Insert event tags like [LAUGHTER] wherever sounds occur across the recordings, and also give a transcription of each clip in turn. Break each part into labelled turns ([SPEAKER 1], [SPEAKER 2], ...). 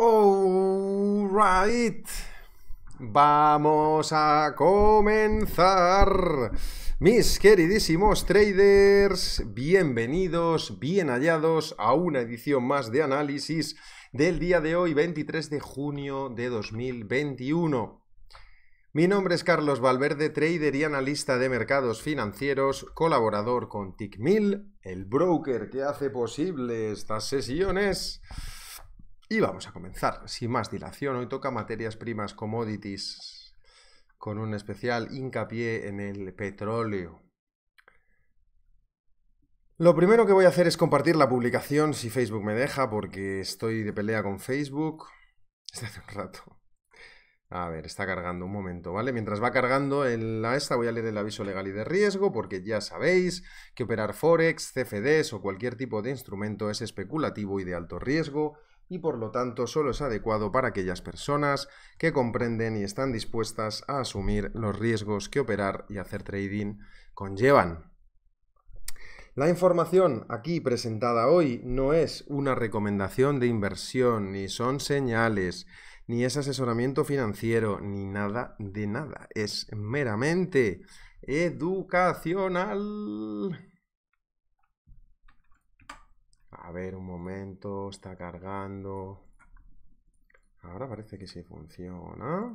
[SPEAKER 1] Alright. Vamos a comenzar. Mis queridísimos traders, bienvenidos, bien hallados a una edición más de análisis del día de hoy, 23 de junio de 2021. Mi nombre es Carlos Valverde, trader y analista de mercados financieros, colaborador con TICMIL, el broker que hace posible estas sesiones. Y vamos a comenzar, sin más dilación. Hoy toca materias primas, commodities, con un especial hincapié en el petróleo. Lo primero que voy a hacer es compartir la publicación si Facebook me deja, porque estoy de pelea con Facebook [LAUGHS] desde hace un rato. A ver, está cargando un momento, ¿vale? Mientras va cargando en la esta voy a leer el aviso legal y de riesgo porque ya sabéis que operar Forex, CFDs o cualquier tipo de instrumento es especulativo y de alto riesgo y por lo tanto solo es adecuado para aquellas personas que comprenden y están dispuestas a asumir los riesgos que operar y hacer trading conllevan. La información aquí presentada hoy no es una recomendación de inversión, ni son señales, ni es asesoramiento financiero, ni nada de nada. Es meramente educacional. A ver, un momento, está cargando. Ahora parece que sí funciona.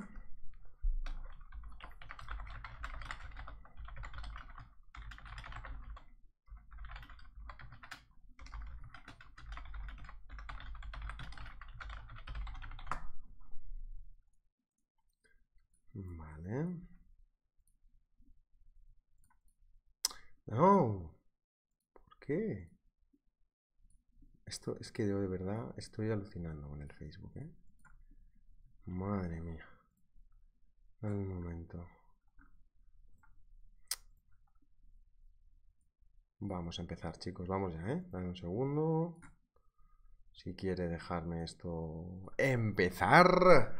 [SPEAKER 1] No. ¿Por qué? Esto es que yo de verdad estoy alucinando con el Facebook, ¿eh? Madre mía. Un momento. Vamos a empezar, chicos. Vamos ya, ¿eh? Dame un segundo. Si quiere dejarme esto empezar.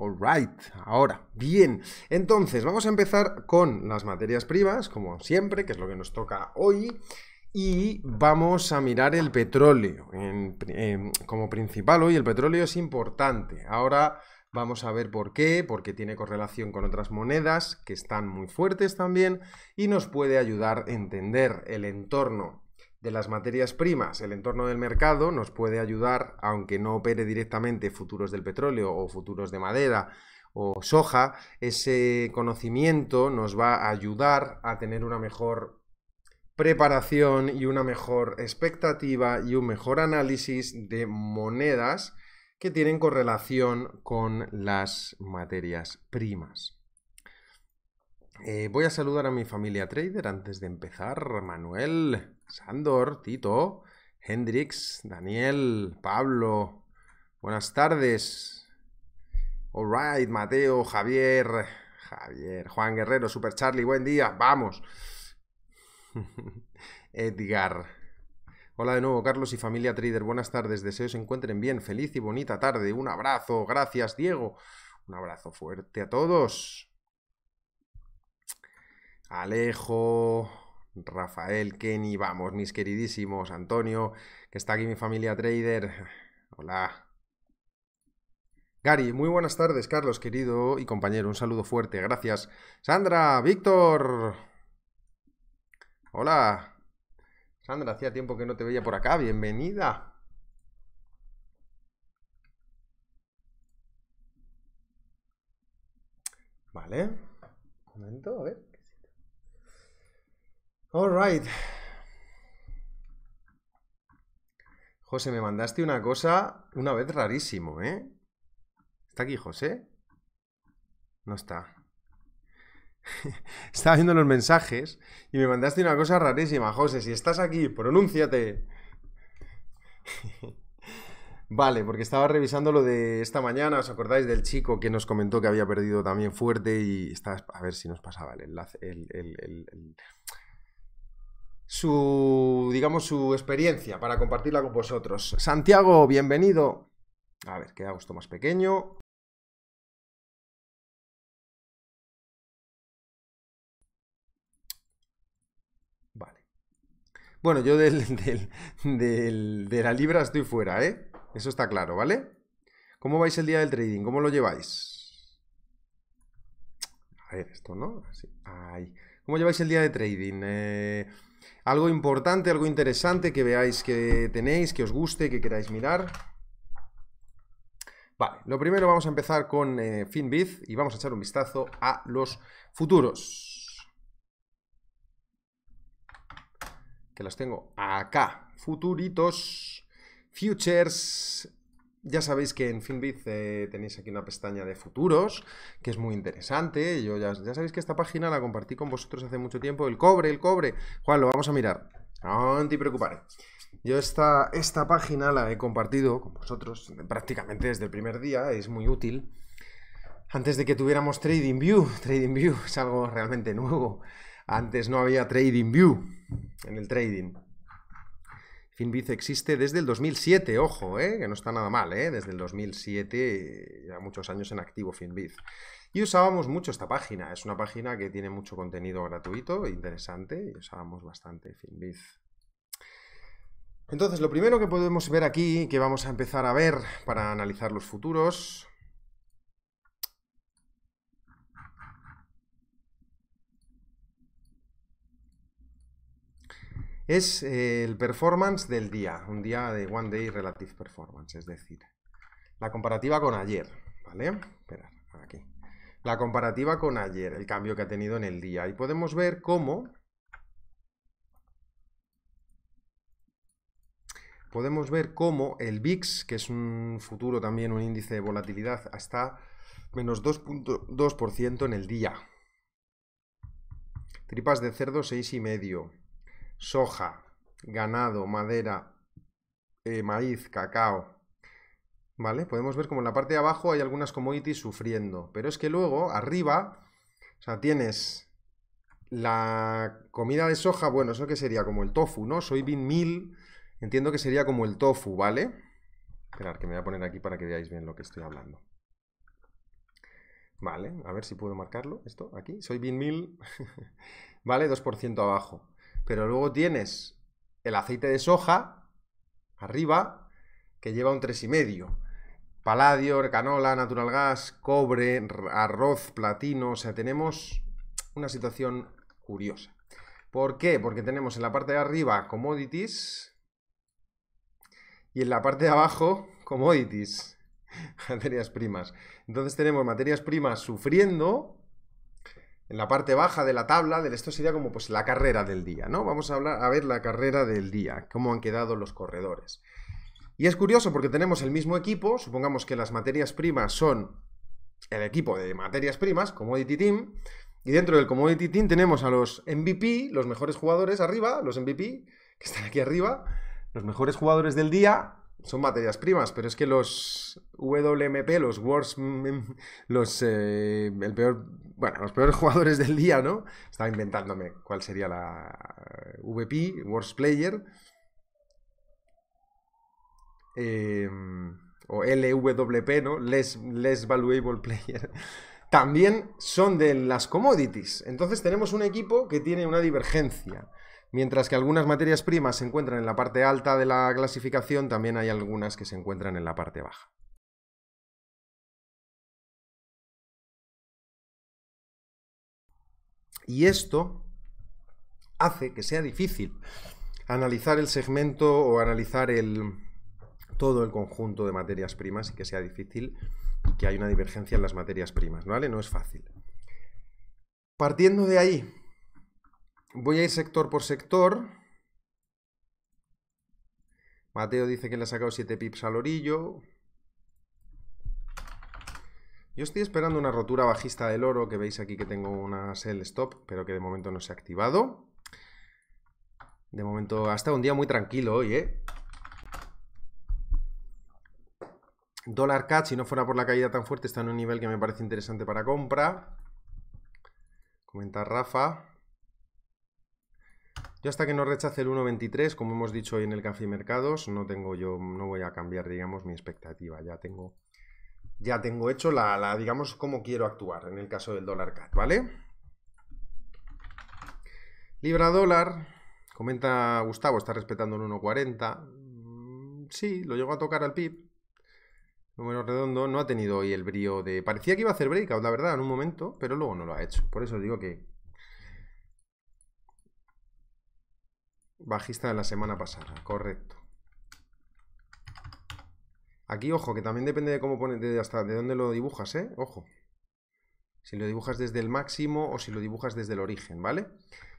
[SPEAKER 1] Alright, ahora, bien. Entonces, vamos a empezar con las materias primas, como siempre, que es lo que nos toca hoy. Y vamos a mirar el petróleo como principal. Hoy el petróleo es importante. Ahora vamos a ver por qué, porque tiene correlación con otras monedas que están muy fuertes también y nos puede ayudar a entender el entorno de las materias primas, el entorno del mercado nos puede ayudar, aunque no opere directamente futuros del petróleo o futuros de madera o soja, ese conocimiento nos va a ayudar a tener una mejor preparación y una mejor expectativa y un mejor análisis de monedas que tienen correlación con las materias primas. Eh, voy a saludar a mi familia trader antes de empezar. Manuel, Sandor, Tito, Hendrix, Daniel, Pablo. Buenas tardes. Alright, Mateo, Javier, Javier, Juan Guerrero, Super Charlie, buen día, vamos. [LAUGHS] Edgar. Hola de nuevo, Carlos y familia Trader, buenas tardes, deseo se encuentren bien, feliz y bonita tarde, un abrazo, gracias Diego, un abrazo fuerte a todos. Alejo, Rafael, Kenny, vamos, mis queridísimos, Antonio, que está aquí mi familia trader. Hola. Gary, muy buenas tardes, Carlos, querido y compañero. Un saludo fuerte, gracias. Sandra, Víctor. Hola. Sandra, hacía tiempo que no te veía por acá. Bienvenida. Vale. Un momento, a ver. Alright. José, me mandaste una cosa una vez rarísimo, ¿eh? ¿Está aquí José? No está. [LAUGHS] Estaba viendo los mensajes y me mandaste una cosa rarísima. José, si estás aquí, pronúnciate. [LAUGHS] Vale, porque estaba revisando lo de esta mañana, ¿os acordáis del chico que nos comentó que había perdido también fuerte y estaba a ver si nos pasaba el enlace, el, su, digamos, su experiencia para compartirla con vosotros. Santiago, bienvenido. A ver, queda gusto más pequeño. Bueno, yo [LAUGHS] del, del, de la libra estoy fuera, ¿eh? Eso está claro, ¿vale? ¿Cómo vais el día del trading? ¿Cómo lo lleváis? A ver, esto, ¿no? ¿Cómo lleváis el día de trading? Eh, algo importante, algo interesante que veáis que tenéis, que os guste, que queráis mirar. Vale, lo primero vamos a empezar con eh, y vamos a echar un vistazo a los futuros. Que los tengo acá. Futuritos, futures. Ya sabéis que en Finbiz eh, tenéis aquí una pestaña de futuros, que es muy interesante. Yo ya, ya, sabéis que esta página la compartí con vosotros hace mucho tiempo. El cobre, el cobre. Juan, lo vamos a mirar. No te preocupes. Yo esta, esta página la he compartido con vosotros prácticamente desde el primer día, es muy útil. Antes de que tuviéramos TradingView, TradingView es algo realmente nuevo. Antes no había TradingView en el trading. Finbiz existe desde el 2007, ojo, ¿eh? que no está nada mal, ¿eh? desde el 2007, ya muchos años en activo Finbiz. Y usábamos mucho esta página, es una página que tiene mucho contenido gratuito e interesante, y usábamos bastante Finbiz. Entonces, lo primero que podemos ver aquí, que vamos a empezar a ver para analizar los futuros, es el performance del día, un día de One Day Relative Performance, es decir, la comparativa con ayer, ¿vale? Esperad, aquí. La comparativa con ayer, el cambio que ha tenido en el día. Y podemos ver cómo podemos ver cómo el VIX, que es un futuro también, un índice de volatilidad, está menos 2.2% en el día. Tripas de cerdo 6,5. Soja, ganado, madera, eh, maíz, cacao. ¿Vale? Podemos ver como en la parte de abajo hay algunas commodities sufriendo. Pero es que luego, arriba, o sea, tienes la comida de soja, bueno, eso que sería como el tofu, ¿no? Soybean meal, Entiendo que sería como el tofu, ¿vale? Esperar, que me voy a poner aquí para que veáis bien lo que estoy hablando. Vale, a ver si puedo marcarlo. Esto, aquí. Soy bin mil. [LAUGHS] vale, 2% abajo. Pero luego tienes el aceite de soja, arriba, que lleva un 3,5. Paladio, canola, natural gas, cobre, arroz, platino. O sea, tenemos una situación curiosa. ¿Por qué? Porque tenemos en la parte de arriba commodities, y en la parte de abajo, commodities, [LAUGHS] materias primas. Entonces tenemos materias primas sufriendo en la parte baja de la tabla, de esto sería como pues la carrera del día, ¿no? Vamos a hablar a ver la carrera del día, cómo han quedado los corredores. Y es curioso porque tenemos el mismo equipo, supongamos que las materias primas son el equipo de materias primas, Commodity Team, y dentro del Commodity Team tenemos a los MVP, los mejores jugadores arriba, los MVP, que están aquí arriba, los mejores jugadores del día son materias primas, pero es que los WMP, los worst, los, eh, el peor, bueno, los peores [LAUGHS] jugadores del día, ¿no? Estaba inventándome cuál sería la VP, Worst Player. Em, o LWP, ¿no? Less Valuable Player. [LAUGHS] También son de las commodities. Entonces tenemos un equipo que tiene una divergencia. Mientras que algunas materias primas se encuentran en la parte alta de la clasificación, también hay algunas que se encuentran en la parte baja. Y esto hace que sea difícil analizar el segmento o analizar el, todo el conjunto de materias primas y que sea difícil y que hay una divergencia en las materias primas, ¿vale? No es fácil. Partiendo de ahí, Voy a ir sector por sector. Mateo dice que le ha sacado 7 pips al orillo. Yo estoy esperando una rotura bajista del oro, que veis aquí que tengo una sell stop, pero que de momento no se ha activado. De momento ha estado un día muy tranquilo hoy, ¿eh? Dólar CAT, si no fuera por la caída tan fuerte, está en un nivel que me parece interesante para compra. Comenta Rafa. Yo hasta que no rechace el 1.23, como hemos dicho hoy en el Café Mercados, no tengo yo, no voy a cambiar, digamos, mi expectativa. Ya tengo, ya tengo hecho la, digamos, cómo quiero actuar en el caso del dólar CAT, ¿vale? Libra dólar, Comenta Gustavo, está respetando el 1.40. Mm, sí, lo llegó a tocar al PIB. Número redondo, no ha tenido hoy el brío de... Parecía que iba a hacer breakout, la verdad, en un momento, pero luego no lo ha hecho. Por eso digo que... Bajista de la semana pasada, correcto. Aquí, ojo, que también depende de cómo pones, de hasta de dónde lo dibujas, ¿eh? Ojo. Si lo dibujas desde el máximo o si lo dibujas desde el origen, ¿vale?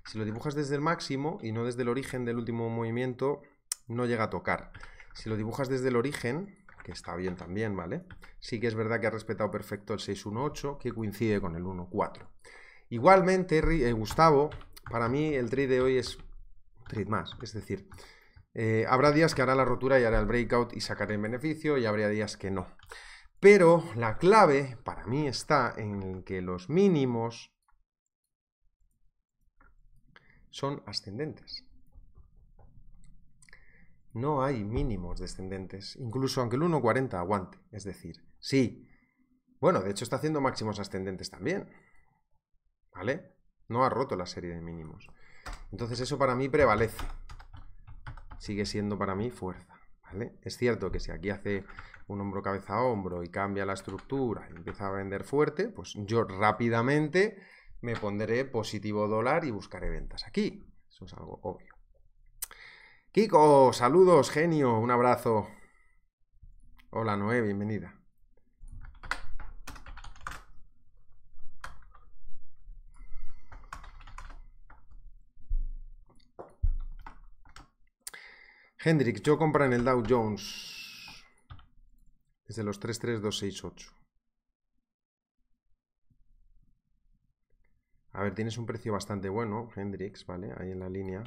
[SPEAKER 1] Si lo dibujas desde el máximo y no desde el origen del último movimiento, no llega a tocar. Si lo dibujas desde el origen, que está bien también, ¿vale? Sí que es verdad que ha respetado perfecto el 618, que coincide con el 1.4. Igualmente, eh, Gustavo, para mí el trade de hoy es trade más, es decir, eh, habrá días que hará la rotura y hará el breakout y sacaré el beneficio y habría días que no. Pero la clave para mí está en que los mínimos son ascendentes. No hay mínimos descendentes, incluso aunque el 1.40 aguante. Es decir, sí. Bueno, de hecho está haciendo máximos ascendentes también. ¿Vale? No ha roto la serie de mínimos. Entonces eso para mí prevalece. Sigue siendo para mí fuerza. ¿Vale? Es cierto que si aquí hace un hombro cabeza a hombro y cambia la estructura y empieza a vender fuerte, pues yo rápidamente me pondré positivo dólar y buscaré ventas aquí. Eso es algo obvio. Kiko, saludos, genio, un abrazo. Hola Noé, bienvenida. Hendrik, yo compro en el Dow Jones desde los 33268. A ver, tienes un precio bastante bueno, Hendrix, ¿vale? Ahí en la línea.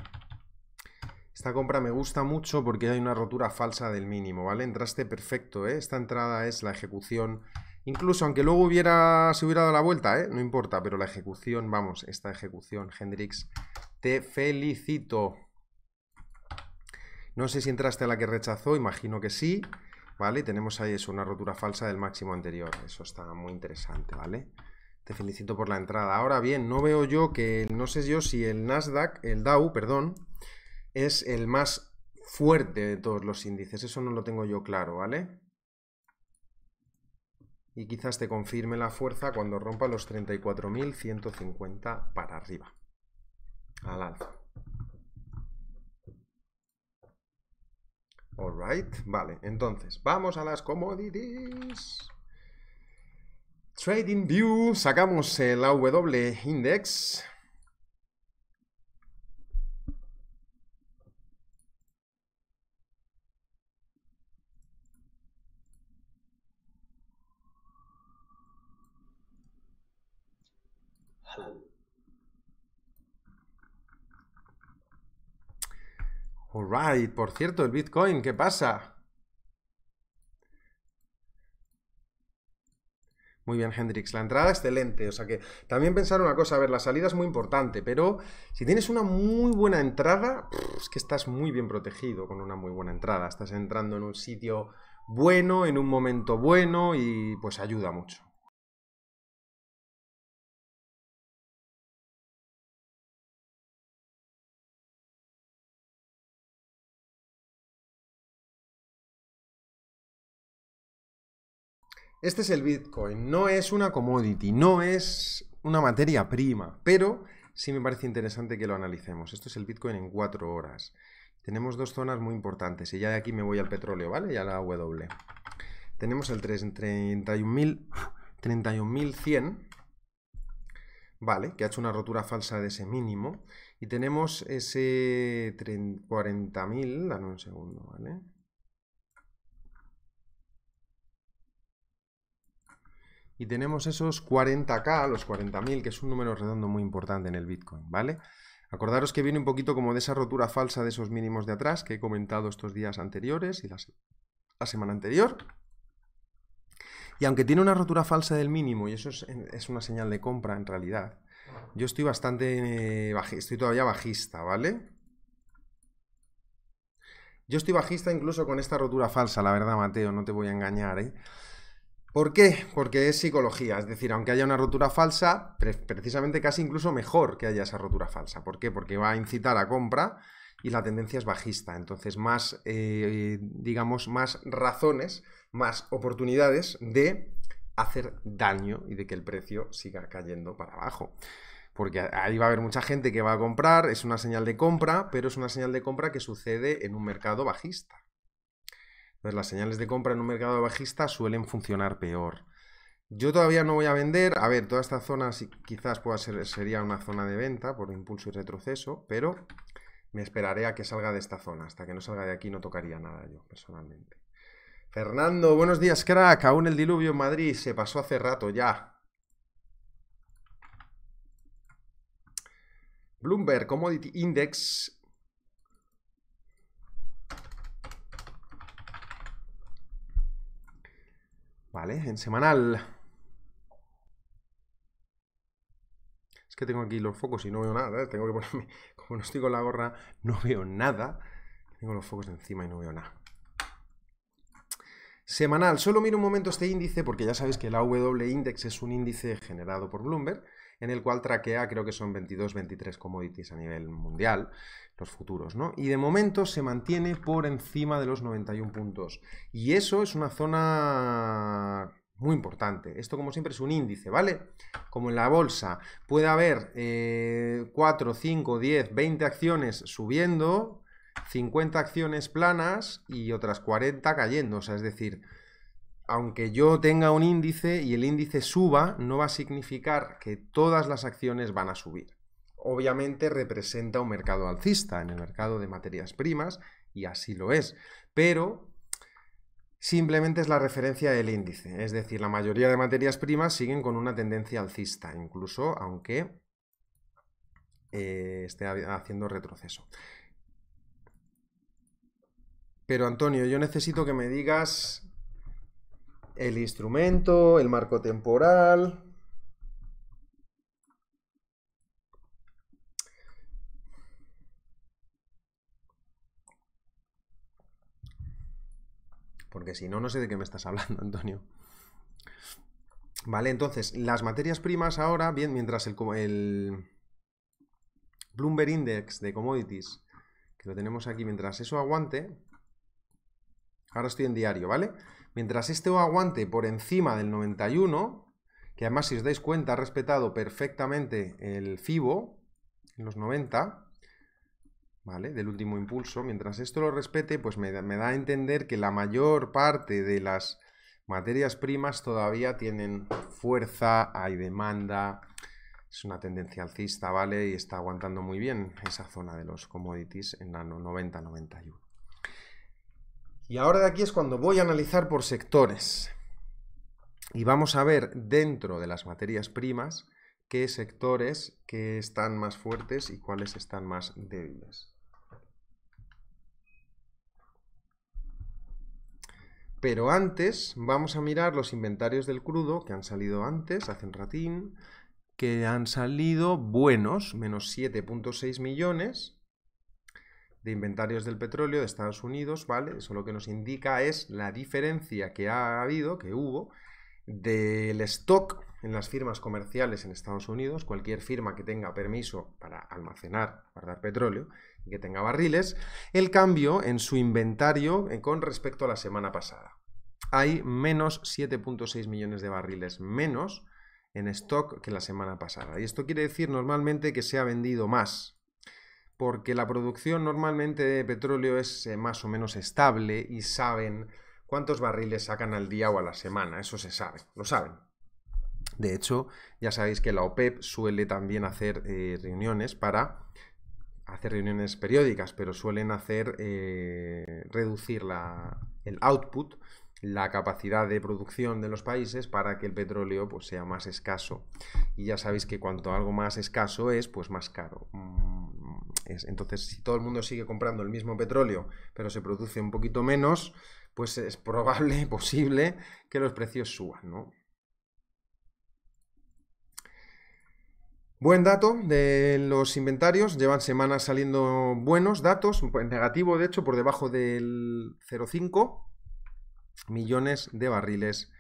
[SPEAKER 1] Esta compra me gusta mucho porque hay una rotura falsa del mínimo, ¿vale? Entraste perfecto, ¿eh? Esta entrada es la ejecución. Incluso aunque luego hubiera, se hubiera dado la vuelta, ¿eh? No importa, pero la ejecución, vamos, esta ejecución, Hendrix, te felicito. No sé si entraste a la que rechazó, imagino que sí, ¿vale? Tenemos ahí eso, una rotura falsa del máximo anterior. Eso está muy interesante, ¿vale? Te felicito por la entrada. Ahora bien, no veo yo que, no sé yo si el Nasdaq, el Dow, perdón, es el más fuerte de todos los índices. Eso no lo tengo yo claro, ¿vale? Y quizás te confirme la fuerza cuando rompa los 34.150 para arriba. Al alza. Alright, vale. Entonces, vamos a las commodities. Trading View, sacamos el AW Index. Alright, por cierto, el Bitcoin, ¿qué pasa? Muy bien, Hendrix. La entrada excelente. O sea que también pensar una cosa, a ver, la salida es muy importante, pero si tienes una muy buena entrada, es que estás muy bien protegido con una muy buena entrada. Estás entrando en un sitio bueno, en un momento bueno y pues ayuda mucho. Este es el Bitcoin. No es una commodity, no es una materia prima, pero sí me parece interesante que lo analicemos. Esto es el Bitcoin en cuatro horas. Tenemos dos zonas muy importantes y ya de aquí me voy al petróleo, ¿vale? Y a la W. Tenemos el 31.100, ¿vale? Que ha hecho una rotura falsa de ese mínimo. Y tenemos ese 40.000, dame un segundo, ¿vale? Y tenemos esos 40k, los 40.000, que es un número redondo muy importante en el Bitcoin, ¿vale? Acordaros que viene un poquito como de esa rotura falsa de esos mínimos de atrás que he comentado estos días anteriores y la, semana anterior. Y aunque tiene una rotura falsa del mínimo, y eso es, una señal de compra en realidad, yo estoy bastante, eh, estoy todavía bajista, ¿vale? Yo estoy bajista incluso con esta rotura falsa, la verdad, Mateo, no te voy a engañar, ¿eh? ¿Por qué? Porque es psicología, es decir, aunque haya una rotura falsa, precisamente casi incluso mejor que haya esa rotura falsa. ¿Por qué? Porque va a incitar a compra y la tendencia es bajista. Entonces, más, eh, digamos, más razones, más oportunidades de hacer daño y de que el precio siga cayendo para abajo. Porque ahí va a haber mucha gente que va a comprar, es una señal de compra, pero es una señal de compra que sucede en un mercado bajista. Las señales de compra en un mercado bajista suelen funcionar peor. Yo todavía no voy a vender. A ver, toda esta zona quizás pueda ser, sería una zona de venta por impulso y retroceso, pero me esperaré a que salga de esta zona. Hasta que no salga de aquí no tocaría nada yo, personalmente. Fernando, buenos días, crack. Aún el diluvio en Madrid se pasó hace rato ya. Bloomberg Commodity Index. Vale, en semanal. Es que tengo aquí los focos y no veo nada. ¿eh? Tengo que ponerme, [LAUGHS] como no estoy con la gorra, no veo nada. Tengo los focos encima y no veo nada. Semanal, solo miro un momento este índice porque ya sabéis que el AW Index es un índice generado por Bloomberg en el cual traquea, creo que son 22, 23 commodities a nivel mundial, los futuros, ¿no? Y de momento se mantiene por encima de los 91 puntos. Y eso es una zona muy importante. Esto, como siempre, es un índice, ¿vale? Como en la bolsa, puede haber 4, 5, 10, 20 acciones subiendo, 50 acciones planas y otras 40 cayendo. O sea, es decir, aunque yo tenga un índice y el índice suba, no va a significar que todas las acciones van a subir. Obviamente representa un mercado alcista en el mercado de materias primas, y así lo es. Pero simplemente es la referencia del índice. Es decir, la mayoría de materias primas siguen con una tendencia alcista, incluso aunque eh, esté haciendo retroceso. Pero Antonio, yo necesito que me digas el instrumento, el marco temporal. Porque si no, no sé de qué me estás hablando, [LAUGHS] Antonio. Vale, entonces, las materias primas ahora, bien, mientras el, Bloomberg Index de Commodities, que lo tenemos aquí, mientras eso aguante, ahora estoy en diario, ¿vale? Mientras este aguante por encima del 91, que además si os dais cuenta ha respetado perfectamente el FIBO, en los 90, ¿vale? Del último impulso. Mientras esto lo respete, pues me da, me da, a entender que la mayor parte de las materias primas todavía tienen fuerza, hay demanda, es una tendencia alcista, ¿vale? Y está aguantando muy bien esa zona de los commodities en la 90-91. Y ahora de aquí es cuando voy a analizar por sectores. Y vamos a ver dentro de las materias primas qué sectores que están más fuertes y cuáles están más débiles. Pero antes vamos a mirar los inventarios del crudo que han salido antes, hace un ratín, que han salido buenos, menos 7.6 millones de inventarios del petróleo de Estados Unidos, ¿vale? Eso lo que nos indica es la diferencia que ha habido, que hubo, del stock en las firmas comerciales en Estados Unidos, cualquier firma que tenga permiso para almacenar, guardar petróleo, y que tenga barriles, el cambio en su inventario eh, con respecto a la semana pasada. Hay menos 7.6 millones de barriles menos en stock que la semana pasada. Y esto quiere decir normalmente que se ha vendido más, porque la producción normalmente de petróleo es eh, más o menos estable y saben cuántos barriles sacan al día o a la semana, eso se sabe, lo saben. De hecho, ya sabéis que la OPEP suele también hacer eh, reuniones para hacer reuniones periódicas, pero suelen hacer eh, reducir el output, la capacidad de producción de los países para que el petróleo pues, sea más escaso. Y ya sabéis que cuanto algo más escaso es, pues más caro. Mm, entonces, si todo el mundo sigue comprando el mismo petróleo, pero se produce un poquito menos, pues es probable, [LAUGHS] posible, que los precios suban, ¿no? Buen dato de los inventarios, llevan semanas saliendo buenos datos, pues negativo de hecho por debajo del 0,5 millones de barriles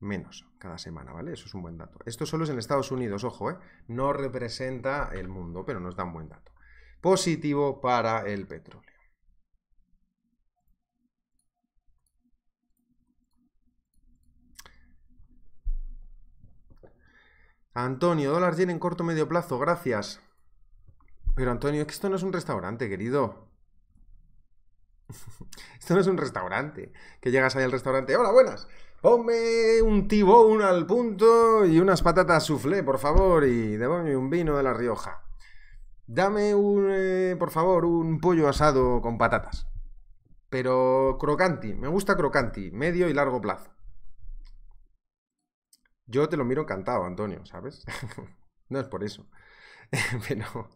[SPEAKER 1] menos cada semana, ¿vale? Eso es un buen dato. Esto solo es en Estados Unidos, ojo, ¿eh? No representa el mundo, pero nos da un buen dato. positivo para el petróleo. Antonio, dólar yen en corto medio plazo, gracias. Pero Antonio, es que esto no es un restaurante, querido. [LAUGHS] esto no es un restaurante. Que llegas ahí al restaurante, hola, buenas. Ponme un tibón al punto y unas patatas soufflé, por favor, y devuelve un vino de La Rioja. Dame un, eh, por favor, un pollo asado con patatas. Pero crocanti, me gusta crocanti, medio y largo plazo. Yo te lo miro encantado, Antonio, ¿sabes? [LAUGHS] no es por eso. [LAUGHS] Pero...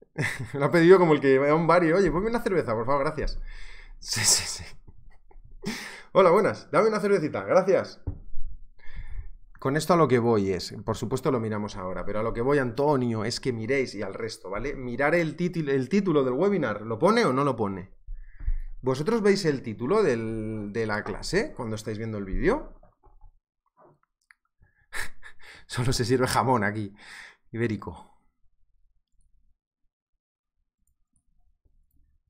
[SPEAKER 1] Me [LAUGHS] lo ha pedido como el que va a un bar y, oye, ponme una cerveza, por favor, gracias. [LAUGHS] Sí, sí, sí. Hola, buenas. Dame una cervecita, gracias. Con esto a lo que voy es, por supuesto lo miramos ahora, pero a lo que voy, Antonio, es que miréis y al resto, ¿vale? Mirar el, el título del webinar, ¿lo pone o no lo pone? ¿Vosotros veis el título de la clase cuando estáis viendo el vídeo? [LAUGHS] Solo se sirve jamón aquí, ibérico.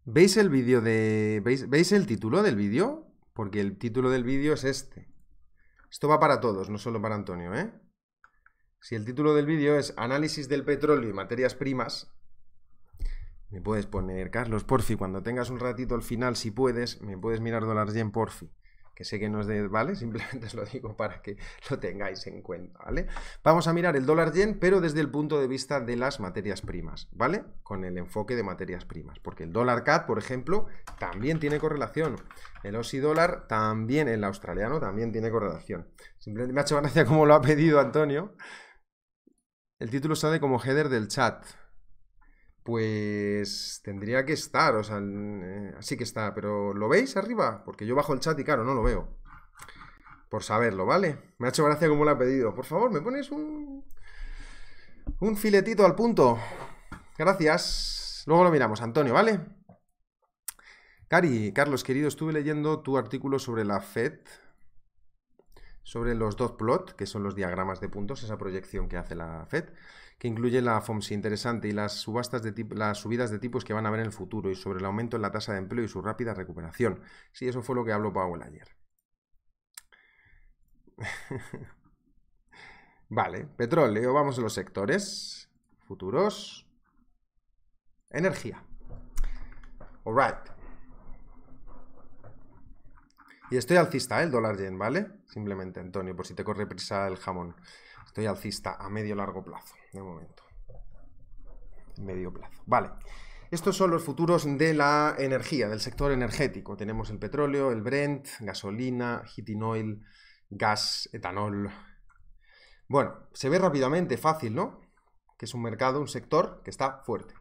[SPEAKER 1] ¿Veis el vídeo de... ¿Veis, ¿Veis el título del vídeo? Porque el título del vídeo es este. Esto va para todos, no solo para Antonio, ¿eh? Si el título del vídeo es Análisis del petróleo y materias primas, me puedes poner, Carlos, porfi, cuando tengas un ratito al final, si puedes, me puedes mirar dólar yen, porfi. Que sé que no es de, ¿vale? [LAUGHS] Simplemente os lo digo para que lo tengáis en cuenta, ¿vale? Vamos a mirar el dólar yen, pero desde el punto de vista de las materias primas, ¿vale? Con el enfoque de materias primas. Porque el dólar CAD, por ejemplo, también tiene correlación. El Aussie dólar también, el australiano también tiene correlación. Simplemente me ha hecho gracia [LAUGHS] como lo ha pedido Antonio. El título sale como header del chat. Pues tendría que estar, o sea, eh, así que está, pero ¿lo veis arriba? Porque yo bajo el chat y claro, no lo veo. Por saberlo, ¿vale? Me ha hecho gracia como lo ha pedido. Por favor, ¿me pones un, un filetito al punto? Gracias. Luego lo miramos, Antonio, ¿vale? Cari, Carlos, querido, estuve leyendo tu artículo sobre la FED, sobre los dot plot, que son los diagramas de puntos, esa proyección que hace la FED que incluye la FOMC interesante y las, subastas de las subidas de tipos que van a haber en el futuro y sobre el aumento en la tasa de empleo y su rápida recuperación. Sí, eso fue lo que habló Powell ayer. [LAUGHS] vale, petróleo, vamos a los sectores. Futuros. Energía. Alright. Y estoy alcista, ¿eh? el dólar yen, ¿vale? Simplemente, Antonio, por si te corre prisa el jamón. Estoy alcista a medio largo plazo, de momento. Medio plazo. Vale. Estos son los futuros de la energía, del sector energético. Tenemos el petróleo, el Brent, gasolina, heating oil, gas, etanol. Bueno, se ve rápidamente, fácil, ¿no? Que es un mercado, un sector que está fuerte.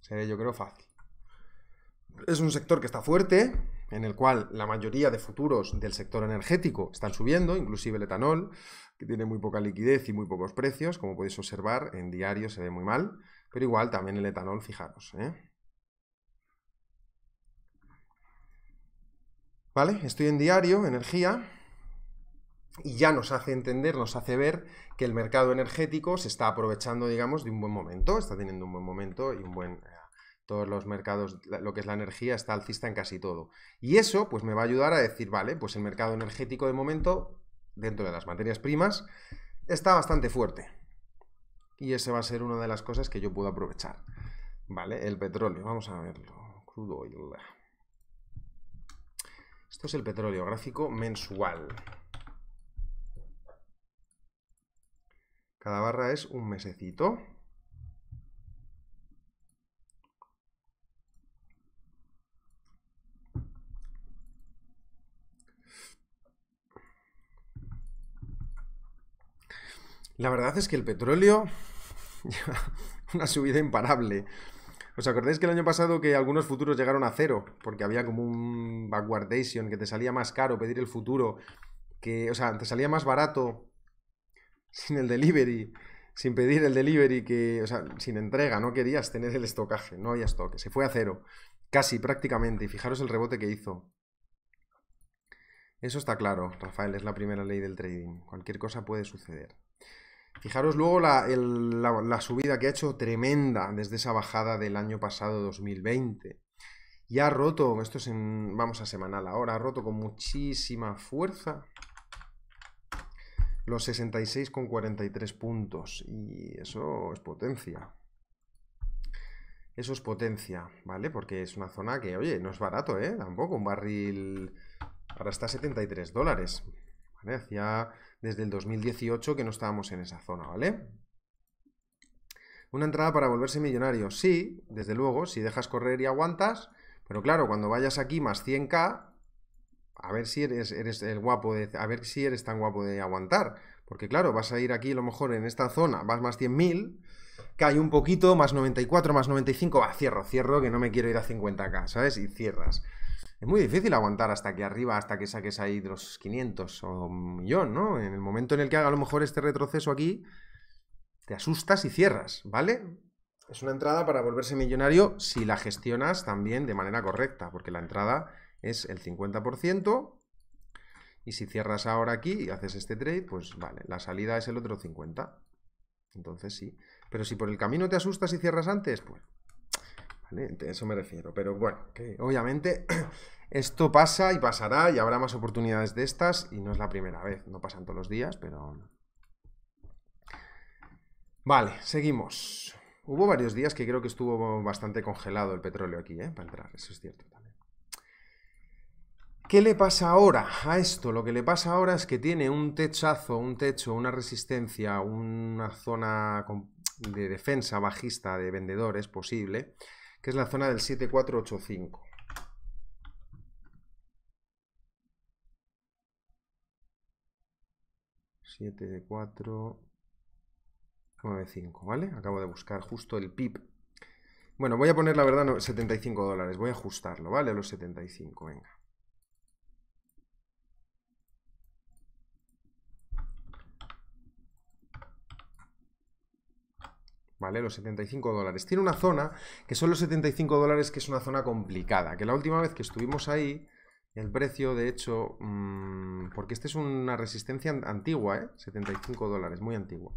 [SPEAKER 1] Se ve, yo creo, fácil. Es un sector que está fuerte, en el cual la mayoría de futuros del sector energético están subiendo, inclusive el etanol, que tiene muy poca liquidez y muy pocos precios, como podéis observar, en diario se ve muy mal, pero igual también el etanol, fijaros. ¿eh? ¿Vale? Estoy en diario, energía, y ya nos hace entender, nos hace ver que el mercado energético se está aprovechando, digamos, de un buen momento, está teniendo un buen momento y un buen todos los mercados, lo que es la energía, está alcista en casi todo. Y eso, pues me va a ayudar a decir, vale, pues el mercado energético de momento, dentro de las materias primas, está bastante fuerte. Y ese va a ser una de las cosas que yo puedo aprovechar. Vale, el petróleo, vamos a verlo. Crudo oil. Esto es el petróleo, gráfico mensual. Cada barra es un mesecito. La verdad es que el petróleo [LAUGHS] una subida imparable. ¿Os acordáis que el año pasado que algunos futuros llegaron a cero? Porque había como un backwardation, que te salía más caro pedir el futuro, que, o sea, te salía más barato sin el delivery, sin pedir el delivery, que, o sea, sin entrega, no querías tener el estocaje, no había estoque, se fue a cero, casi prácticamente, y fijaros el rebote que hizo. Eso está claro, Rafael, es la primera ley del trading, cualquier cosa puede suceder. Fijaros luego la, la, subida que ha hecho tremenda desde esa bajada del año pasado 2020. Y ha roto, esto es en, vamos a semanal ahora, ha roto con muchísima fuerza los 66,43 puntos. Y eso es potencia. Eso es potencia, ¿vale? Porque es una zona que, oye, no es barato, ¿eh? Tampoco, un barril... Ahora está a 73 dólares. ¿Vale? Hacía desde el 2018 que no estábamos en esa zona, ¿vale? Una entrada para volverse millonario. Sí, desde luego, si dejas correr y aguantas. Pero claro, cuando vayas aquí más 100k, a ver si eres, el guapo de. A ver si eres tan guapo de aguantar. Porque claro, vas a ir aquí a lo mejor en esta zona, vas más 100.000, cae un poquito, más 94, más 95, va, cierro, cierro, que no me quiero ir a 50k, ¿sabes? Y cierras. Es muy difícil aguantar hasta aquí arriba, hasta que saques ahí los 500 o un millón, ¿no? En el momento en el que haga a lo mejor este retroceso aquí, te asustas y cierras, ¿vale? Es una entrada para volverse millonario si la gestionas también de manera correcta, porque la entrada es el 50%. Y si cierras ahora aquí y haces este trade, pues vale, la salida es el otro 50. Entonces sí. Pero si por el camino te asustas y cierras antes, pues... Vale, eso me refiero. Pero bueno, obviamente [CLEARS THROAT] esto pasa y pasará y habrá más oportunidades de estas y no es la primera vez. No pasan todos los días, pero... Vale, seguimos. Hubo varios días que creo que estuvo bastante congelado el petróleo aquí, ¿eh? Para entrar, eso es cierto. ¿Qué le pasa ahora a esto? Lo que le pasa ahora es que tiene un techazo, un techo, una resistencia, una zona de defensa bajista de vendedores posible, que es la zona del 7485. 7495, ¿vale? Acabo de buscar justo el PIB. Bueno, voy a poner la verdad 75 dólares, voy a ajustarlo, ¿vale? A los 75, venga. ¿Vale? Los 75 dólares. Tiene una zona que son los 75 dólares, que es una zona complicada, que la última vez que estuvimos ahí, el precio, de hecho, mm, porque esta es una resistencia antigua, ¿eh? 75 dólares, muy antiguo.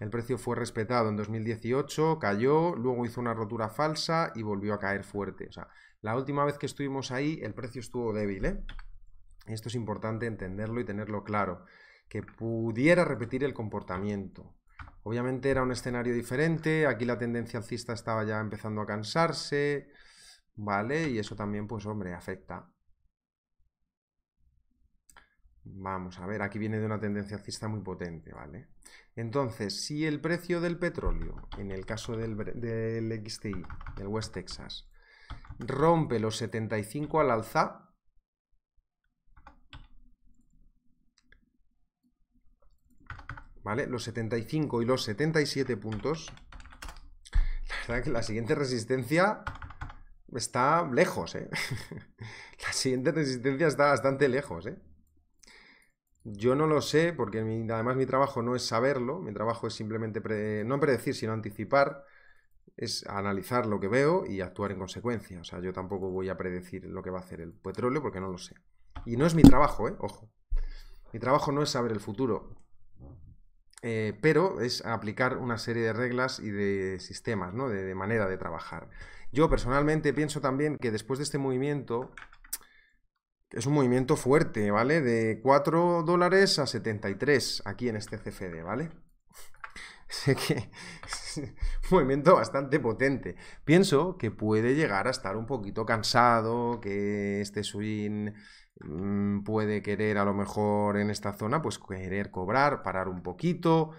[SPEAKER 1] El precio fue respetado en 2018, cayó, luego hizo una rotura falsa y volvió a caer fuerte. O sea, la última vez que estuvimos ahí, el precio estuvo débil, ¿eh? Esto es importante entenderlo y tenerlo claro, que pudiera repetir el comportamiento. Obviamente era un escenario diferente, aquí la tendencia alcista estaba ya empezando a cansarse, ¿vale? Y eso también, pues hombre, afecta. Vamos a ver, aquí viene de una tendencia alcista muy potente, ¿vale? Entonces, si el precio del petróleo, en el caso del, del XTI, del West Texas, rompe los 75 al alza, Los 75 y los 77 puntos. La verdad que la siguiente resistencia está lejos, ¿eh? [LAUGHS] la siguiente resistencia está bastante lejos, ¿eh? Yo no lo sé, porque además mi trabajo no es saberlo, mi trabajo es simplemente, no predecir, sino anticipar, es analizar lo que veo y actuar en consecuencia. O sea, yo tampoco voy a predecir lo que va a hacer el petróleo porque no lo sé. Y no es mi trabajo, ¿eh? Ojo. Mi trabajo no es saber el futuro. Eh, pero es aplicar una serie de reglas y de sistemas, ¿no? de, manera de trabajar. Yo personalmente pienso también que después de este movimiento, es un movimiento fuerte, ¿vale? De 4 dólares a 73 aquí en este CFD, ¿vale? [LAUGHS] Sé que es un movimiento bastante potente. Pienso que puede llegar a estar un poquito cansado, que este swing puede querer a lo mejor en esta zona, pues querer cobrar, parar un poquito,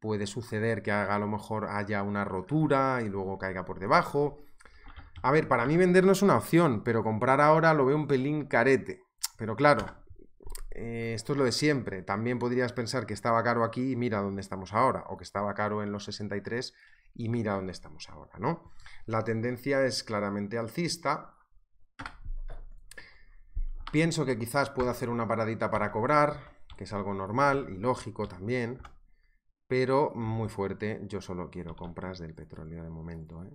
[SPEAKER 1] puede suceder que haga a lo mejor haya una rotura y luego caiga por debajo. A ver, para mí vender no es una opción, pero comprar ahora lo veo un pelín carete. Pero claro, eh, esto es lo de siempre. También podrías pensar que estaba caro aquí y mira dónde estamos ahora, o que estaba caro en los 63 y mira dónde estamos ahora, ¿no? La tendencia es claramente alcista, Pienso que quizás pueda hacer una paradita para cobrar, que es algo normal y lógico también, pero muy fuerte. Yo solo quiero compras del petróleo de momento. ¿eh?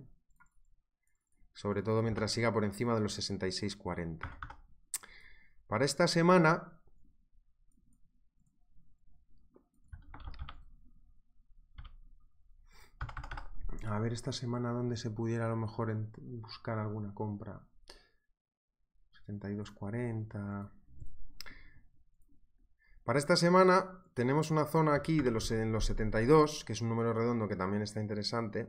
[SPEAKER 1] Sobre todo mientras siga por encima de los 66.40. Para esta semana A ver esta semana dónde se pudiera a lo mejor buscar alguna compra. 72.40. Para esta semana tenemos una zona aquí de los, en los 72, que es un número redondo que también está interesante,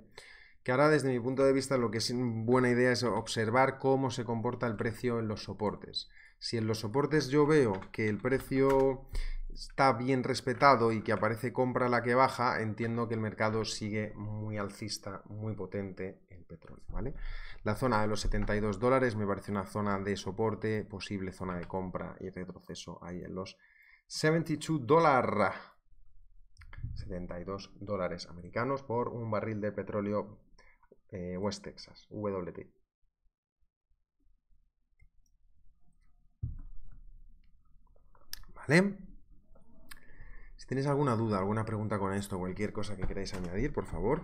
[SPEAKER 1] que ahora desde mi punto de vista lo que es buena idea es observar cómo se comporta el precio en los soportes. Si en los soportes yo veo que el precio está bien respetado y que aparece compra la que baja, entiendo que el mercado sigue muy alcista, muy potente petróleo, ¿vale? La zona de los 72 dólares me parece una zona de soporte, posible zona de compra y retroceso ahí en los 72 dólares. 72 dólares americanos por un barril de petróleo eh, West Texas, WT. ¿Vale? Si tenéis alguna duda, alguna pregunta con esto, cualquier cosa que queráis añadir, por favor,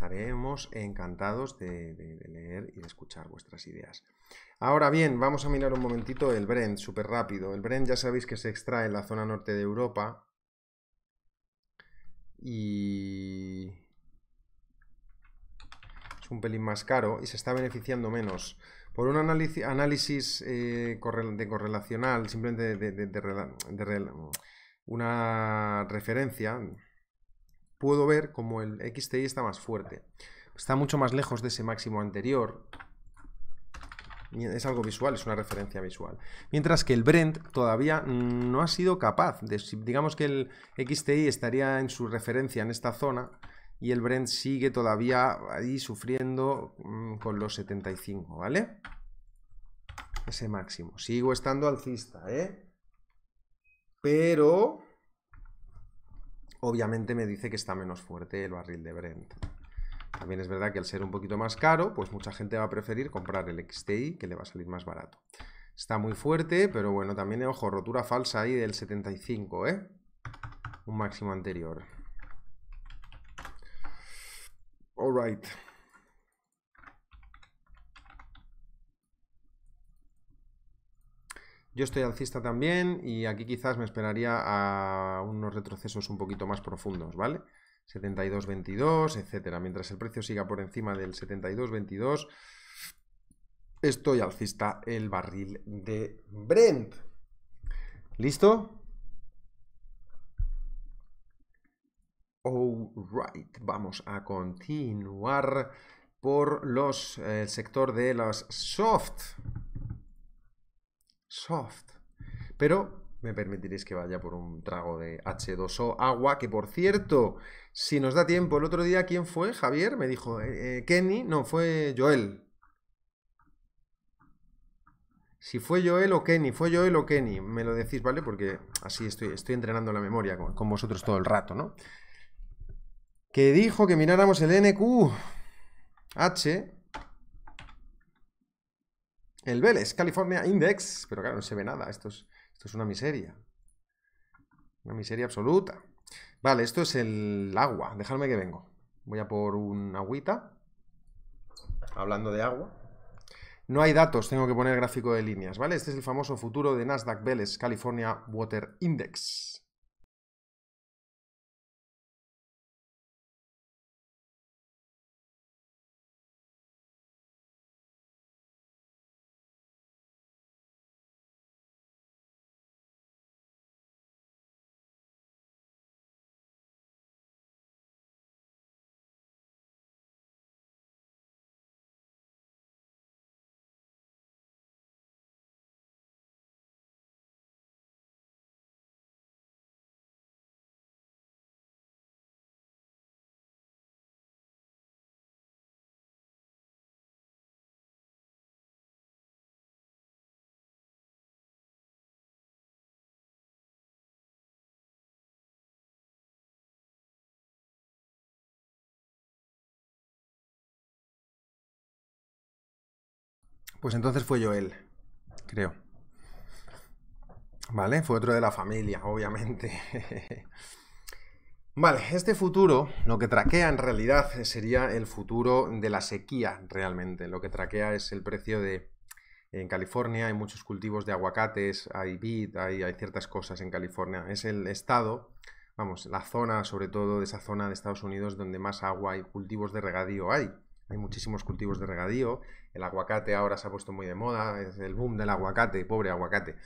[SPEAKER 1] estaremos encantados de, leer y de escuchar vuestras ideas. Ahora bien, vamos a mirar un momentito el Brent, súper rápido. El Brent ya sabéis que se extrae en la zona norte de Europa. Y es un pelín más caro y se está beneficiando menos. Por un análisis, eh, de correlacional, simplemente de, una referencia, puedo ver como el XTI está más fuerte. Está mucho más lejos de ese máximo anterior. Es algo visual, es una referencia visual. Mientras que el Brent todavía no ha sido capaz de... Digamos que el XTI estaría en su referencia en esta zona y el Brent sigue todavía ahí sufriendo mm, con los 75, ¿vale? Ese máximo. Sigo estando alcista, ¿eh? Pero obviamente me dice que está menos fuerte el barril de Brent. También es verdad que al ser un poquito más caro, pues mucha gente va a preferir comprar el XTI que le va a salir más barato. Está muy fuerte, pero bueno, también, ojo, rotura falsa ahí del 75, ¿eh? Un máximo anterior. Alright. Yo estoy alcista también y aquí quizás me esperaría a unos retrocesos un poquito más profundos, ¿vale? 72.22, etcétera. Mientras el precio siga por encima del 72.22, estoy alcista el barril de Brent. ¿Listo? Alright, vamos a continuar por los, el sector de los soft. Soft. Pero me permitiréis que vaya por un trago de H2O agua, que por cierto, si nos da tiempo, el otro día, ¿quién fue? Javier me dijo, eh, eh, Kenny, no, fue Joel. Si fue Joel o Kenny, fue Joel o Kenny, me lo decís, ¿vale? Porque así estoy, estoy entrenando la memoria con vosotros todo el rato, ¿no? que dijo que miráramos el NQH, el Vélez, California Index, pero claro, no se ve nada, esto es, esto es una miseria, una miseria absoluta. Vale, esto es el agua, dejadme que vengo. Voy a por un agüita, hablando de agua. No hay datos, tengo que poner gráfico de líneas, ¿vale? Este es el famoso futuro de Nasdaq Vélez California Water Index. Pues entonces fue Joel, creo. Vale, fue otro de la familia, [LAUGHS] obviamente. vale, este futuro, lo que traquea en realidad sería el futuro de la sequía, realmente. Lo que traquea es el precio de... En California hay muchos cultivos de aguacates, hay vid, hay, hay ciertas cosas en California. Es el estado vamos, la zona, sobre todo de esa zona de Estados Unidos donde más agua y cultivos de regadío hay. Hay muchísimos cultivos de regadío. El aguacate ahora se ha puesto muy de moda. Es el boom del aguacate, pobre aguacate.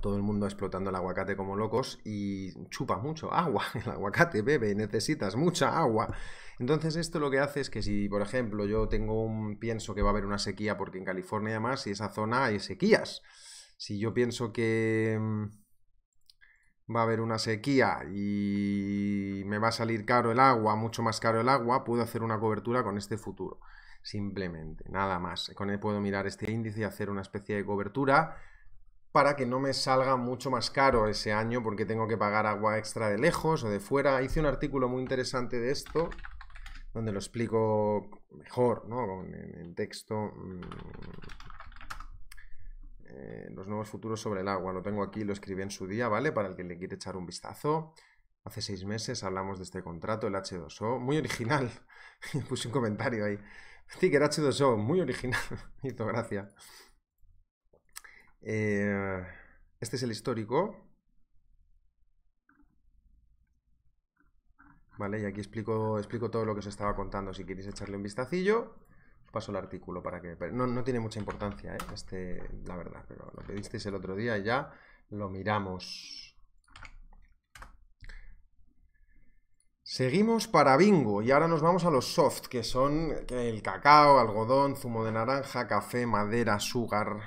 [SPEAKER 1] Todo el mundo explotando el aguacate como locos y chupa mucho agua. [LAUGHS] El aguacate bebe, necesitas mucha agua. Entonces esto lo que hace es que si, por ejemplo, yo tengo un pienso que va a haber una sequía porque en California además y esa zona hay sequías. Si yo pienso que mm, va a haber una sequía y me va a salir caro el agua, mucho más caro el agua, puedo hacer una cobertura con este futuro. Simplemente, nada más. Con él puedo mirar este índice y hacer una especie de cobertura para que no me salga mucho más caro ese año porque tengo que pagar agua extra de lejos o de fuera. Hice un artículo muy interesante de esto donde lo explico mejor, ¿no? En, texto. Eh, los nuevos futuros sobre el agua. Lo tengo aquí, lo escribí en su día, ¿vale? Para el que le quiere echar un vistazo. Hace seis meses hablamos de este contrato, el H2O. Muy original. [LAUGHS] Puse un comentario ahí. Sticker H2O, muy original. [LAUGHS] hizo gracia. Eh, este es el histórico. Vale, y aquí explico, explico todo lo que os estaba contando. Si queréis echarle un vistacillo paso el artículo para que... No, no tiene mucha importancia, ¿eh? este, la verdad, pero lo pedisteis el otro día ya lo miramos. Seguimos para bingo y ahora nos vamos a los soft, que son el cacao, algodón, zumo de naranja, café, madera, sugar.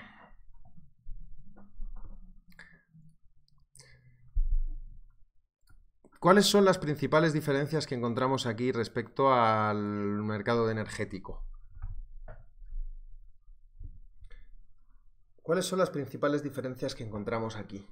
[SPEAKER 1] ¿Cuáles son las principales diferencias que encontramos aquí respecto al mercado energético? ¿Cuáles son las principales diferencias que encontramos aquí?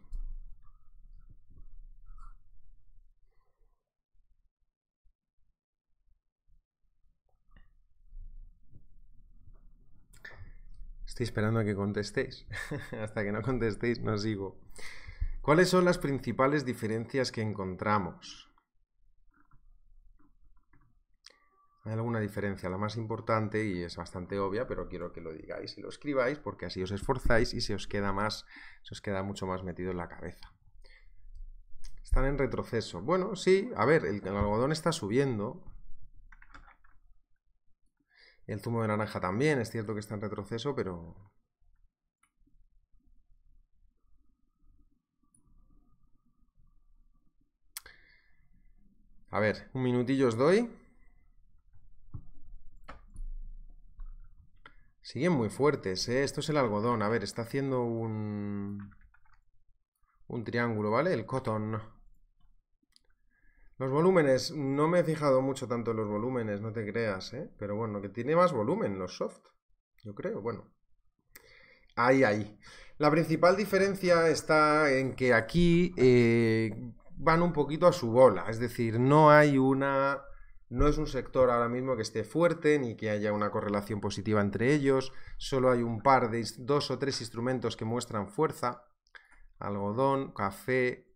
[SPEAKER 1] Estoy esperando a que contestéis. [LAUGHS] Hasta que no contestéis no sigo. ¿Cuáles son las principales diferencias que encontramos? Hay alguna diferencia, la más importante y es bastante obvia, pero quiero que lo digáis y lo escribáis porque así os esforzáis y se os queda más, se os queda mucho más metido en la cabeza. Están en retroceso. Bueno, sí, a ver, el, algodón está subiendo. El zumo de naranja también, es cierto que está en retroceso, pero... A ver, un minutillo os doy. Siguen muy fuertes, ¿eh? Esto es el algodón. A ver, está haciendo un... Un triángulo, ¿vale? El cotton. Los volúmenes, no me he fijado mucho tanto en los volúmenes, no te creas, ¿eh? Pero bueno, que tiene más volumen los soft. Yo creo, bueno. Ahí, ahí. La principal diferencia está en que aquí eh, van un poquito a su bola. Es decir, no hay una no es un sector ahora mismo que esté fuerte ni que haya una correlación positiva entre ellos. Solo hay un par de dos o tres instrumentos que muestran fuerza. Algodón, café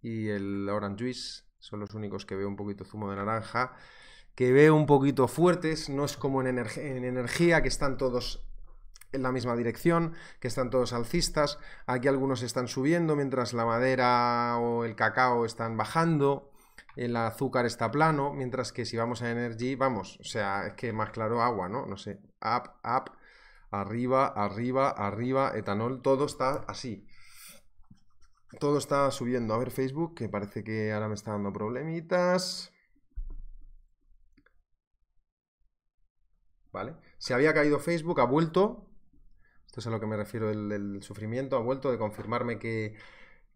[SPEAKER 1] y el orange juice son los únicos que veo un poquito zumo de naranja. Que veo un poquito fuertes. No es como en, en energía que están todos en la misma dirección, que están todos alcistas. Aquí algunos están subiendo mientras la madera o el cacao están bajando el azúcar está plano, mientras que si vamos a Energy, vamos, o sea, es que más claro agua, ¿no? No sé, up, up, arriba, arriba, arriba, etanol, todo está así. Todo está subiendo. A ver Facebook, que parece que ahora me está dando problemitas. ¿Vale? Se había caído Facebook, ha vuelto. Esto es a lo que me refiero el, sufrimiento. Ha vuelto de confirmarme que,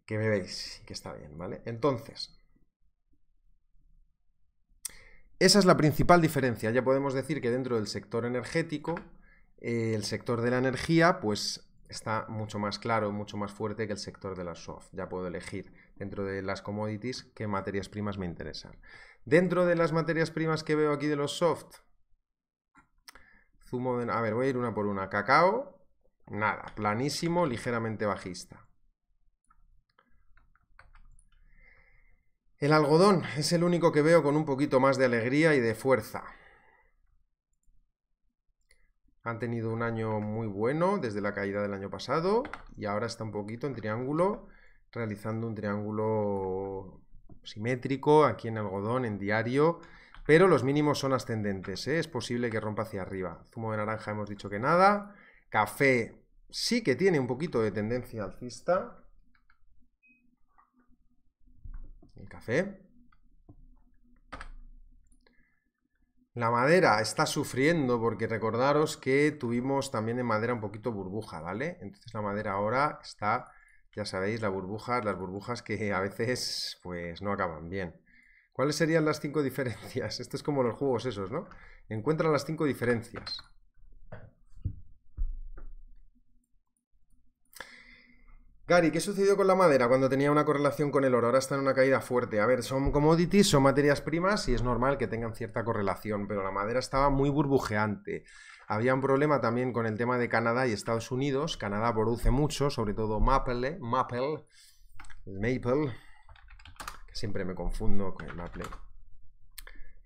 [SPEAKER 1] que me veis, que está bien, ¿vale? Entonces, esa es la principal diferencia. Ya podemos decir que dentro del sector energético, eh, el sector de la energía, pues está mucho más claro, mucho más fuerte que el sector de las soft. Ya puedo elegir dentro de las commodities qué materias primas me interesan. Dentro de las materias primas que veo aquí de los soft, zumo de... A ver, voy a ir una por una. Cacao, nada, planísimo, ligeramente bajista. El algodón es el único que veo con un poquito más de alegría y de fuerza. Han tenido un año muy bueno desde la caída del año pasado y ahora está un poquito en triángulo, realizando un triángulo simétrico aquí en algodón, en diario, pero los mínimos son ascendentes, ¿eh? es posible que rompa hacia arriba. Zumo de naranja hemos dicho que nada. Café sí que tiene un poquito de tendencia alcista. El café. La madera está sufriendo porque recordaros que tuvimos también en madera un poquito burbuja, ¿vale? Entonces la madera ahora está, ya sabéis, la burbuja, las burbujas que a veces pues no acaban bien. ¿Cuáles serían las cinco [LAUGHS] diferencias? Esto es como los juegos esos, ¿no? Encuentra las cinco diferencias. Gary, ¿qué sucedió con la madera cuando tenía una correlación con el oro? Ahora está en una caída fuerte. A ver, son commodities, son materias primas y es normal que tengan cierta correlación, pero la madera estaba muy burbujeante. Había un problema también con el tema de Canadá y Estados Unidos. Canadá produce mucho, sobre todo maple, maple, el maple, que siempre me confundo con el maple,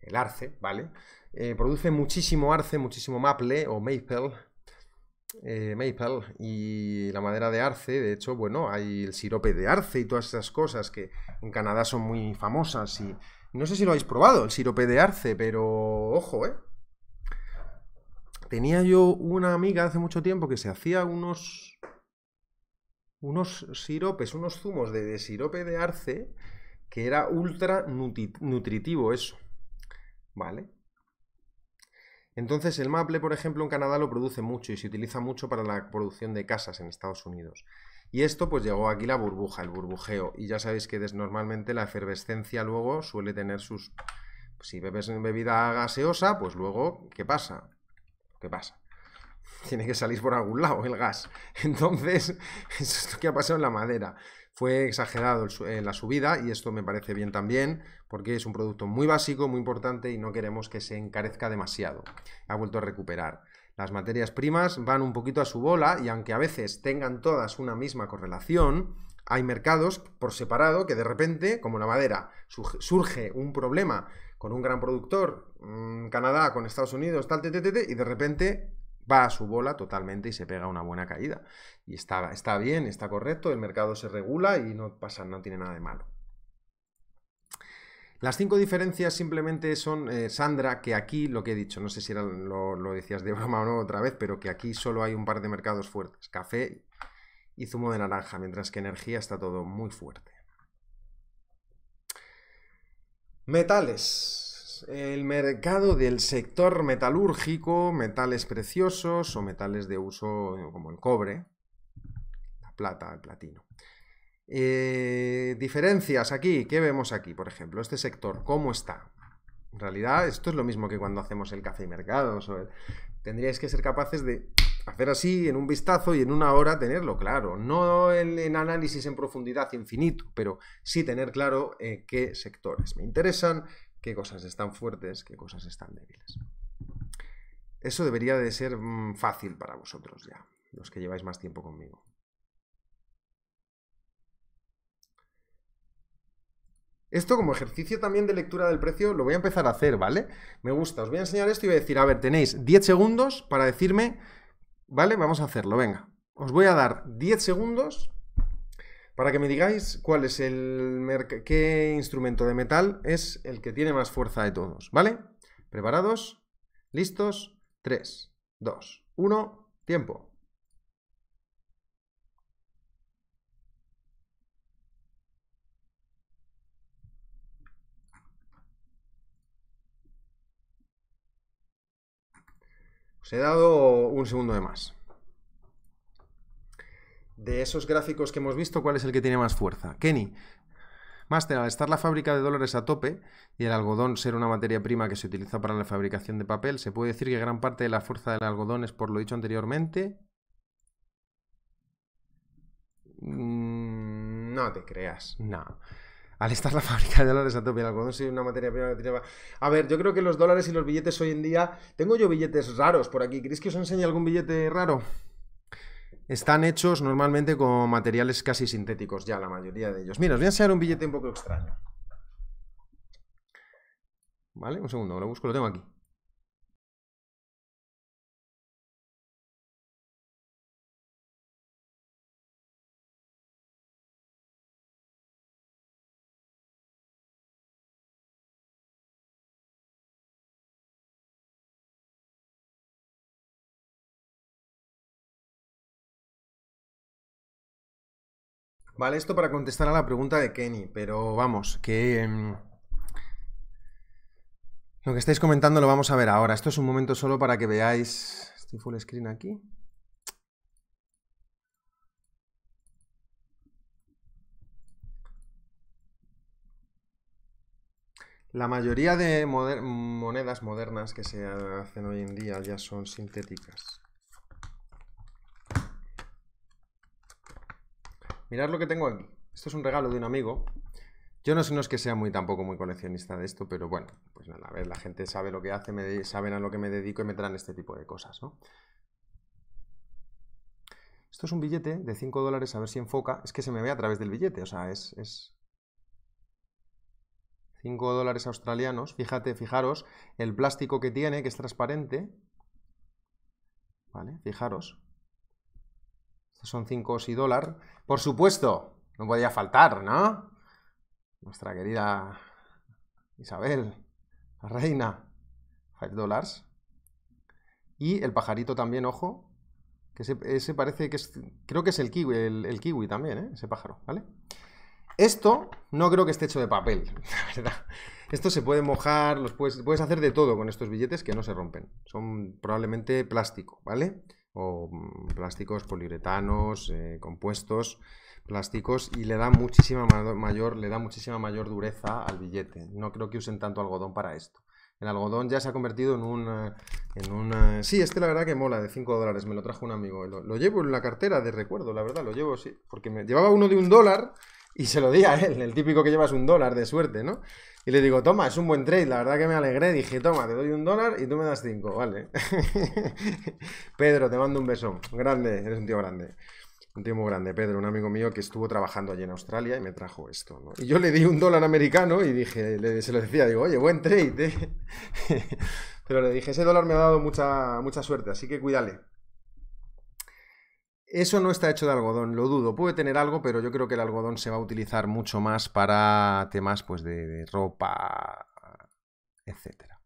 [SPEAKER 1] el arce, ¿vale? Eh, produce muchísimo arce, muchísimo maple o maple, eh, maple y la madera de arce. De hecho, bueno, hay el sirope de arce y todas esas cosas que en Canadá son muy famosas. Y no sé si lo habéis probado, el sirope de arce, pero ojo, ¿eh? Tenía yo una amiga hace mucho tiempo que se hacía unos unos siropes, unos zumos de, de sirope de arce que era ultra nutritivo eso. ¿Vale? Entonces el maple, por ejemplo, en Canadá lo produce mucho y se utiliza mucho para la producción de casas en Estados Unidos. Y esto pues llegó aquí la burbuja, el burbujeo. Y ya sabéis que normalmente la efervescencia luego suele tener sus... Si bebes bebida gaseosa, pues luego, ¿qué pasa? ¿Qué pasa? [LAUGHS] Tiene que salir por algún lado el gas. [LAUGHS] Entonces, [LAUGHS] eso es lo que ha pasado en la madera. Fue exagerado en la subida y esto me parece bien también porque es un producto muy básico, muy importante y no queremos que se encarezca demasiado. Ha vuelto a recuperar. Las materias primas van un poquito a su bola y aunque a veces tengan todas una misma correlación, hay mercados por separado que de repente, como la madera, surge un problema con un gran productor, mm, Canadá con Estados Unidos, tal, y de repente va a su bola totalmente y se pega una buena caída. Y está, está bien, está correcto, el mercado se regula y no pasa, no tiene nada de malo. Las cinco diferencias simplemente son, eh, Sandra, que aquí lo que he dicho, no sé si era, lo, lo, decías de [LAUGHS] broma o no otra vez, pero que aquí solo hay un par de mercados fuertes, café y zumo de naranja, mientras que energía está todo muy fuerte. Metales el mercado del sector metalúrgico, metales preciosos o metales de uso como el cobre, plata, el platino. Eh, diferencias aquí, ¿qué vemos aquí? Por ejemplo, este sector, ¿cómo está? En realidad, esto es lo mismo que cuando hacemos el café y mercados. tendríais que ser capaces de hacer así en un vistazo y en una hora tenerlo claro. No en, análisis en profundidad infinito, pero sí tener claro eh, qué sectores me interesan, qué cosas están fuertes, qué cosas están débiles. Eso debería de ser mm, fácil para vosotros ya, los que lleváis más tiempo conmigo. Esto como ejercicio también de lectura del precio lo voy a empezar a hacer, ¿vale? Me gusta, os voy a enseñar esto y voy a decir, a ver, tenéis 10 segundos para decirme, ¿vale? Vamos a hacerlo, venga. Os voy a dar 10 segundos para que me digáis cuál es el qué instrumento de metal es el que tiene más fuerza de todos, ¿vale? ¿Preparados? ¿Listos? 3, 2, 1, tiempo. Os he dado un segundo de más. De esos gráficos que hemos visto, ¿cuál es el que tiene más fuerza? Kenny. Master, al estar la fábrica de dólares a tope y el algodón ser una materia prima que se utiliza para la fabricación de papel, ¿se puede decir que gran parte de la fuerza del algodón es por lo dicho anteriormente? Mm, no te creas, no. Al estar la [LAUGHS] fábrica de dólares a tope, el algodón una materia prima que tiene... A ver, yo creo que los dólares y los billetes hoy en día... Tengo yo billetes raros por aquí. ¿Queréis que os enseñe algún billete raro? están hechos normalmente con materiales casi sintéticos ya, la mayoría de ellos. Mira, os voy a enseñar un billete un poco extraño. ¿Vale? Un segundo, lo busco, lo tengo aquí. Vale, esto para contestar a la pregunta de Kenny, pero vamos, que... Em, lo que estáis comentando lo vamos a ver ahora. Esto es un momento solo para que veáis... Estoy full screen aquí. La mayoría de monedas modernas que se hacen hoy en día ya son sintéticas. Mirad lo que tengo aquí. Esto es un regalo de un amigo. Yo no sé, no es que sea muy tampoco muy coleccionista de esto, pero bueno, pues nada, a ver, la gente sabe lo que hace, me saben a lo que me dedico y me traen este tipo de cosas, ¿no? Esto es un billete de 5 dólares, a ver si enfoca. Es que se me ve a través del billete, o sea, es, es... 5 dólares australianos. Fíjate, fijaros, el plástico que tiene, que es transparente. ¿Vale? Fijaros. Son 5 y dólar. Por supuesto, no podía faltar, ¿no? Nuestra querida Isabel, la reina. 5 dólares. Y el pajarito también, ojo. Que ese, parece que es. Creo que es el kiwi, el, kiwi también, ¿eh? Ese pájaro, ¿vale? Esto no creo que esté hecho de papel, [LAUGHS] la verdad. Esto se puede mojar, los puedes, puedes hacer de todo con estos billetes que no se rompen. Son probablemente plástico, ¿vale? O mm, plásticos poliuretanos, eh, compuestos plásticos y le da muchísima mayor, le da muchísima mayor dureza al billete. No creo que usen tanto algodón para esto. El algodón ya se ha convertido en un... En un sí, este la verdad que mola, de 5 dólares, me lo trajo un amigo. Lo, lo, llevo en la cartera de recuerdo, la verdad, lo llevo, sí. Porque me llevaba uno de un dólar y se lo di a él, el típico que llevas un dólar de suerte, ¿no? Y le digo, toma, es un buen trade, la verdad que me alegré. Dije, toma, te doy un dólar y tú me das cinco, vale. [LAUGHS] Pedro, te mando un beso. Grande, eres un tío grande. Un tío muy grande, Pedro, un amigo mío que estuvo trabajando allí en Australia y me trajo esto. Y yo le di un dólar americano y dije, se lo decía, digo, oye, buen trade, ¿eh? [LAUGHS] Pero le dije, ese dólar me ha dado mucha, mucha suerte, así que cuídale. Eso no está hecho de algodón, lo dudo. Puede tener algo, pero yo creo que el algodón se va a utilizar mucho más para temas pues, de, ropa, etcétera.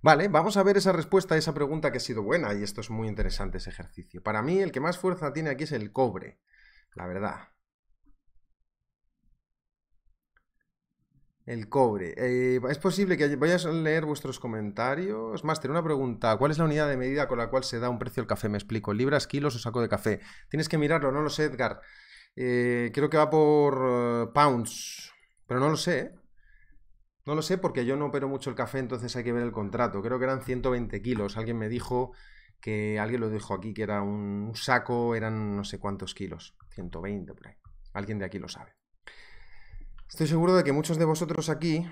[SPEAKER 1] Vale, vamos a ver esa respuesta a esa pregunta que ha sido buena y esto es muy interesante ese ejercicio. Para mí el que más fuerza tiene aquí es el cobre, la verdad. El cobre. Eh, ¿Es posible que vayas a leer vuestros comentarios? Master, una pregunta. ¿Cuál es la unidad de medida con la cual se da un precio al café? Me explico. ¿Libras, kilos o saco de café? Tienes que mirarlo, no lo sé, Edgar. Eh, creo que va por eh, pounds. Pero no lo sé. No lo sé porque yo no opero mucho el café, entonces hay que ver el contrato. Creo que eran 120 kilos. Alguien me dijo que, alguien lo dijo aquí, que era un saco, eran no sé cuántos kilos. 120 por ahí. Alguien de aquí lo sabe. Estoy seguro de que muchos de vosotros aquí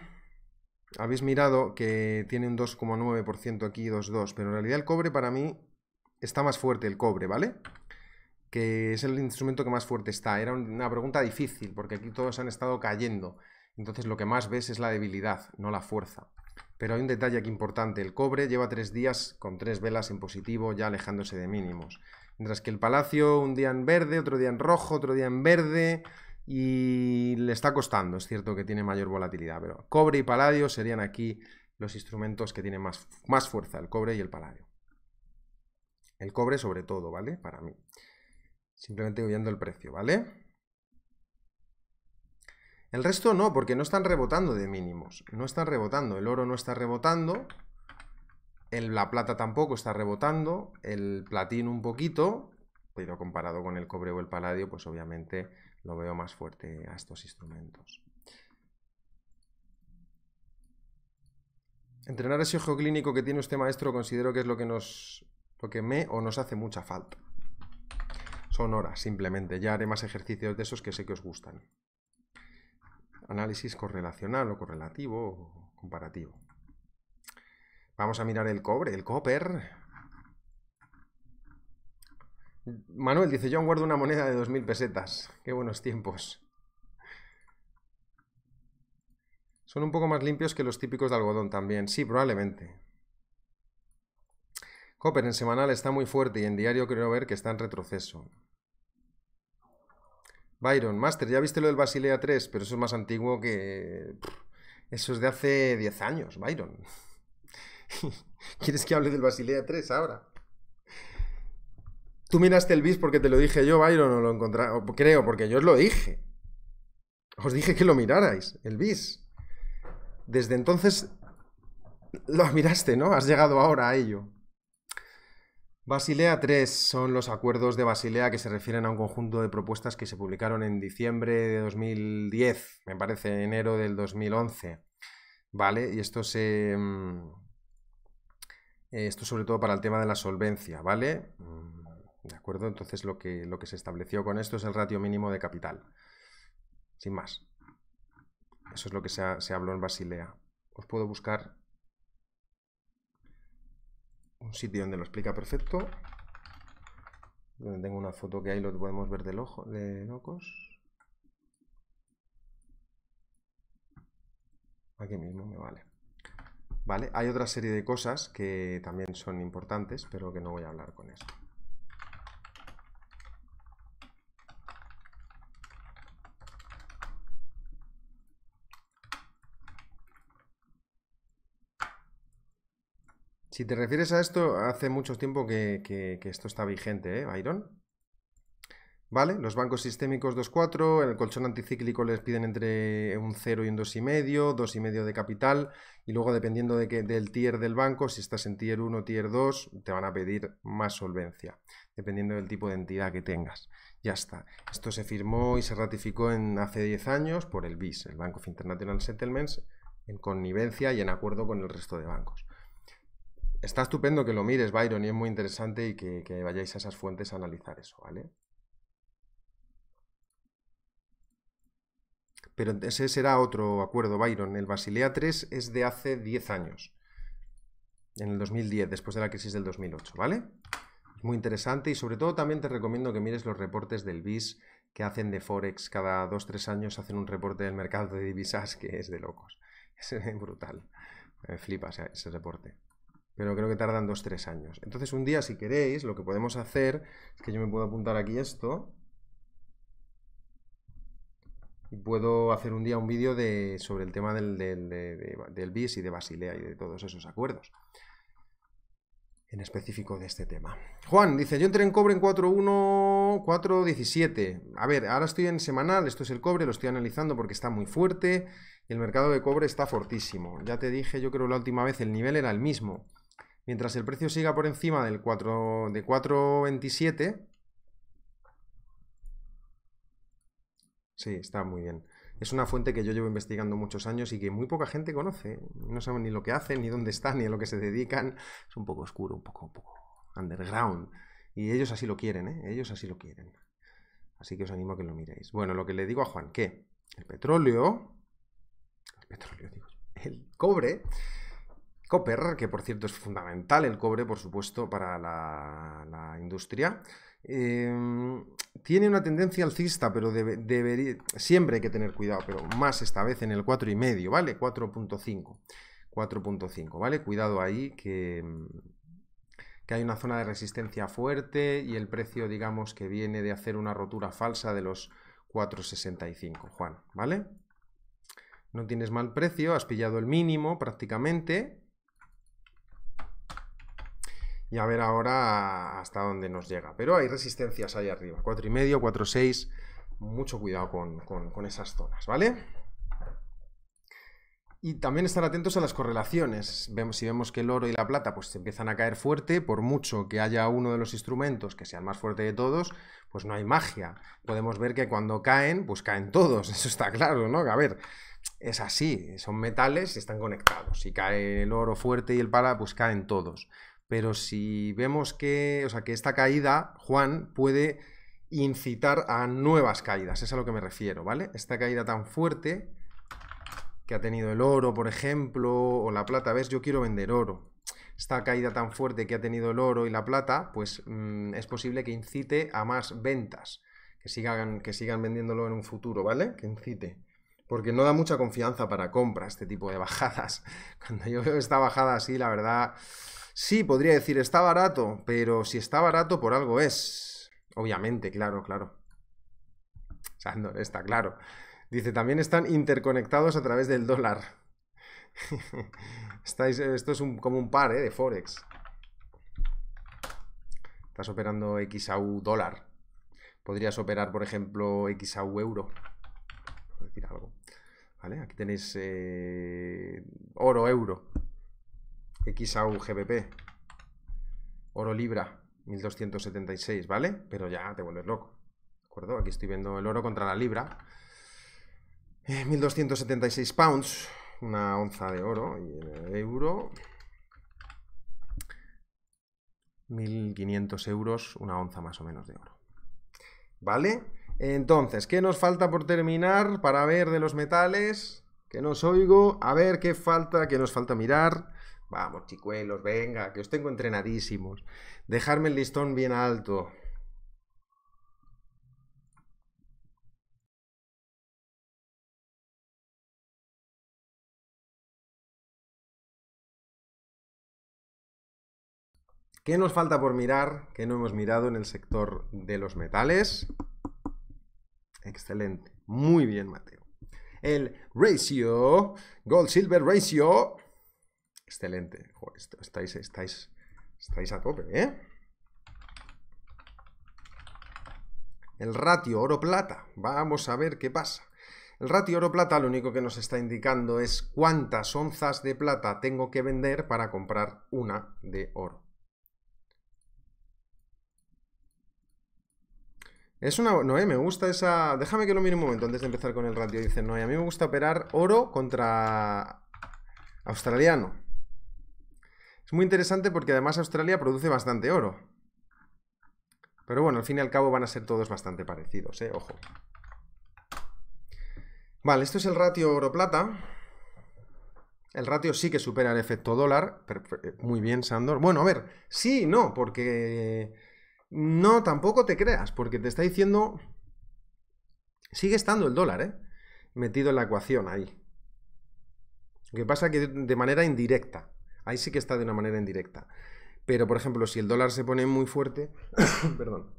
[SPEAKER 1] habéis mirado que tiene un 2,9% aquí, 2,2%, pero en realidad el cobre para mí está más fuerte, el cobre, ¿vale? Que es el instrumento que más fuerte está. Era una pregunta difícil, porque aquí todos han estado cayendo. Entonces lo que más ves es la debilidad, no la fuerza. Pero hay un detalle aquí importante. El cobre lleva tres días con tres velas en positivo, ya alejándose de mínimos. Mientras que el palacio un día en verde, otro día en rojo, otro día en verde, y le está costando, es cierto que tiene mayor volatilidad, pero cobre y paladio serían aquí los instrumentos que tienen más, más fuerza, el cobre y el paladio. El cobre sobre todo, ¿vale? Para mí. Simplemente viendo el precio, ¿vale? El resto no, porque no están rebotando de mínimos. No están rebotando. El oro no está rebotando. La plata tampoco está rebotando. El platino un poquito. Pero comparado con el cobre o el paladio, pues obviamente lo veo más fuerte a estos instrumentos. Entrenar ese ojo clínico que tiene usted, maestro, considero que es lo que nos lo que me o nos hace mucha falta. Son horas, simplemente. Ya haré más ejercicios de esos que sé que os gustan. Análisis correlacional o correlativo o comparativo. Vamos a mirar el cobre, el copper. Manuel dice, yo guardo una moneda de 2.000 pesetas. Qué buenos tiempos. Son un poco más limpios que los típicos de algodón también. Sí, probablemente. Copper en semanal está muy fuerte y en diario creo ver que está en retroceso. Byron, Master, ya viste lo del Basilea 3, pero eso es más antiguo que... Eso es de hace 10 años, Byron. [LAUGHS] ¿Quieres que hable del Basilea 3 ahora? Tú miraste el bis porque te lo dije yo, Byron, o lo encontraste. Creo, porque yo os lo dije. Os dije que lo mirarais, el BIS. Desde entonces lo miraste, ¿no? Has llegado ahora a ello. Basilea 3 son los acuerdos de Basilea que se refieren a un conjunto de propuestas que se publicaron en diciembre de 2010, me parece, enero del 2011. ¿Vale? Y esto se... Mm, esto sobre todo para el tema de la solvencia, ¿vale? ¿De acuerdo? Entonces lo que, lo que se estableció con esto es el ratio mínimo de capital. Sin más. Eso es lo que se, habló en Basilea. Os puedo buscar un sitio donde lo explica perfecto. Tengo una foto que ahí lo podemos ver del ojo, de locos. Aquí mismo me vale. Vale, hay otra serie de cosas que también son importantes, pero que no voy a hablar con eso. Si te refieres a esto, hace mucho tiempo que, esto está vigente, ¿eh, Byron? ¿Vale? Los bancos sistémicos 2,4, en el colchón anticíclico les piden entre un 0 y un 2,5, 2,5 de capital, y luego dependiendo de que, del tier del banco, si estás en tier 1 o tier 2, te van a pedir más solvencia, dependiendo del tipo de entidad que tengas. Ya está. Esto se firmó y se ratificó en hace 10 años por el BIS, el Bank of International Settlements, en connivencia y en acuerdo con el resto de bancos. Está estupendo que lo mires, Byron, y es muy interesante y que, vayáis a esas fuentes a analizar eso, ¿vale? Pero ese será otro acuerdo, Byron. El Basilea 3 es de hace 10 años. En el 2010, después de la crisis del 2008, ¿vale? Muy interesante y sobre todo también te recomiendo que mires los reportes del BIS que hacen de Forex. Cada 2-3 años hacen un reporte del mercado de divisas que es de locos. [LAUGHS] Es brutal. Me flipa ese reporte pero creo que tardan 2-3 años. Entonces un día, si queréis, lo que podemos hacer es que yo me puedo apuntar aquí esto y puedo hacer un día un vídeo de, sobre el tema del, del, BIS y de Basilea y de todos esos acuerdos. En específico de este tema. Juan dice, yo entré en cobre en 4.1, 4.17. A ver, ahora estoy en semanal, esto es el cobre, lo estoy analizando porque está muy fuerte y el mercado de cobre está fortísimo. Ya te dije, yo creo la última vez el nivel era el mismo. Mientras el precio siga por encima del 4, de 4.27. Sí, está muy bien. Es una fuente que yo llevo investigando muchos años y que muy poca gente conoce. No saben ni lo que hacen, ni dónde están, ni a lo que se dedican. Es un poco oscuro, un poco, un poco underground. Y ellos así lo quieren, ¿eh? Ellos así lo quieren. Así que os animo a que lo miréis. Bueno, lo que le digo a Juan, que el petróleo, el petróleo, digo, el cobre Copper, que por cierto es fundamental el cobre, por supuesto, para la, industria, em, tiene una tendencia alcista, pero debería, siempre hay que tener cuidado, pero más esta vez en el 4,5, ¿vale? 4.5. 4.5, ¿vale? Cuidado ahí que, que hay una zona de resistencia fuerte y el precio, digamos, que viene de hacer una rotura falsa de los 4,65, Juan, ¿vale? No tienes mal precio, has pillado el mínimo prácticamente, y a ver ahora hasta dónde nos llega. Pero hay resistencias ahí arriba, 4,5, 4,6, mucho cuidado con, esas zonas, ¿vale? Y también estar atentos a las correlaciones. Vemos, si vemos que el oro y la plata pues empiezan a caer fuerte, por mucho que haya uno de los instrumentos que sea el más fuerte de todos, pues no hay magia. Podemos ver que cuando caen, pues caen todos, [LAUGHS] eso está claro, ¿no? A ver, es así, son metales y están conectados. Si cae el oro fuerte y el pala, pues caen todos pero si vemos que, o sea, que esta caída, Juan, puede incitar a nuevas caídas, es a lo que me refiero, ¿vale? Esta caída tan fuerte que ha tenido el oro, por ejemplo, o la plata, ¿ves? Yo quiero vender oro. Esta caída tan fuerte que ha tenido el oro y la plata, pues mm, es posible que incite a más ventas, que sigan, que sigan vendiéndolo en un futuro, ¿vale? Que incite. Porque no da mucha confianza para compra este tipo de bajadas. [LAUGHS] Cuando yo veo esta bajada así, la verdad Sí, podría decir, está barato, pero si está barato por algo es. Obviamente, claro, claro. O sea, no, está claro. Dice, también están interconectados a través del dólar. [LAUGHS] Estáis, esto es como un par ¿eh? de Forex. Estás operando XAU dólar. Podrías operar, por ejemplo, XAU euro. Decir ¿vale? Aquí tenéis eh, oro, euro, XAU, GBP, oro, libra, 1276, ¿vale? Pero ya te vuelves loco, ¿de acuerdo? Aquí estoy viendo el oro contra la libra. 1276 eh, pounds, una onza de oro, y el euro, 1500 euros, una onza más o menos de oro. ¿Vale? Entonces, ¿qué nos falta por terminar para ver de los metales? Que nos oigo. A ver qué falta, qué nos falta mirar. Vamos, chicuelos, venga, que os tengo entrenadísimos. Dejarme el listón bien alto. ¿Qué nos falta por mirar? ¿Qué no hemos mirado en el sector de los metales? Excelente. Muy bien, Mateo. El ratio, gold-silver ratio. Excelente. estáis, estáis, estáis a tope, ¿eh? El ratio oro-plata. Vamos a ver qué pasa. El ratio oro-plata lo único que nos está indicando es cuántas onzas de plata tengo que vender para comprar una de oro. Es una... Noé, me gusta esa... Déjame que lo mire un momento antes de empezar con el ratio. Dice Noé, a mí me gusta operar oro contra australiano. Es muy interesante porque además Australia produce bastante oro. Pero bueno, al fin y al cabo van a ser todos bastante parecidos, ¿eh? Ojo. Vale, esto es el ratio oro-plata. El ratio sí que supera el efecto dólar. Eh, muy bien, Sandor. Bueno, a ver, sí, no, porque no, tampoco te creas, porque te está diciendo... Sigue estando el dólar, ¿eh? Metido en la ecuación ahí. Lo que pasa que de manera indirecta. Ahí sí que está de una manera indirecta. Pero, por ejemplo, si el dólar se pone muy fuerte... [COUGHS] perdón.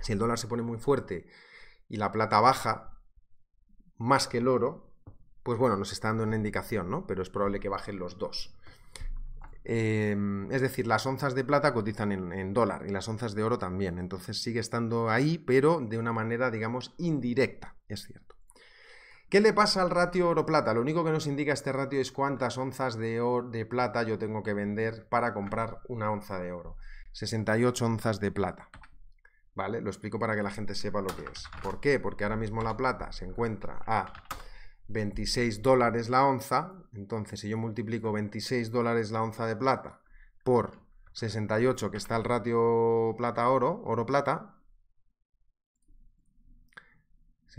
[SPEAKER 1] Si el dólar se pone muy fuerte y la plata baja más que el oro, pues bueno, nos está dando una indicación, ¿no? Pero es probable que bajen los dos. Em, es decir, las onzas de plata cotizan en, dólar y las onzas de oro también. Entonces sigue estando ahí, pero de una manera, digamos, indirecta, es cierto. ¿Qué le pasa al ratio oro-plata? Lo único que nos indica este ratio es cuántas onzas de, de plata yo tengo que vender para comprar una onza de oro. 68 onzas de plata. ¿Vale? Lo explico para que la gente sepa lo que es. ¿Por qué? Porque ahora mismo la plata se encuentra a 26 dólares la onza, entonces si yo multiplico 26 dólares la onza de plata por 68, que está el ratio plata-oro, oro-plata,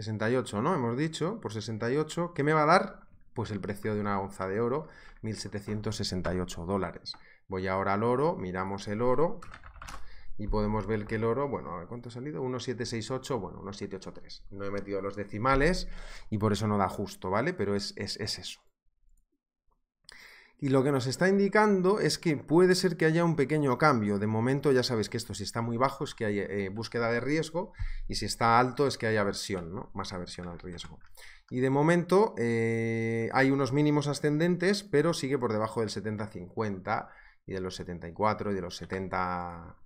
[SPEAKER 1] 68, ¿no? Hemos dicho, por 68, ¿qué me va a dar? Pues el precio de una onza de oro, 1.768 dólares. Voy ahora al oro, miramos el oro, y podemos ver que el oro, bueno, cuánto ha salido, 1,768, bueno, 1,783. No he metido los decimales y por eso no da justo, ¿vale? Pero es, eso. Y lo que nos está indicando es que puede ser que haya un pequeño cambio. De momento ya sabéis que esto si está muy bajo es que hay eh, búsqueda de riesgo y si está alto es que hay aversión, ¿no? Más aversión al riesgo. Y de momento eh, hay unos mínimos ascendentes, pero sigue por debajo del 70-50 y de los 74 y de los 70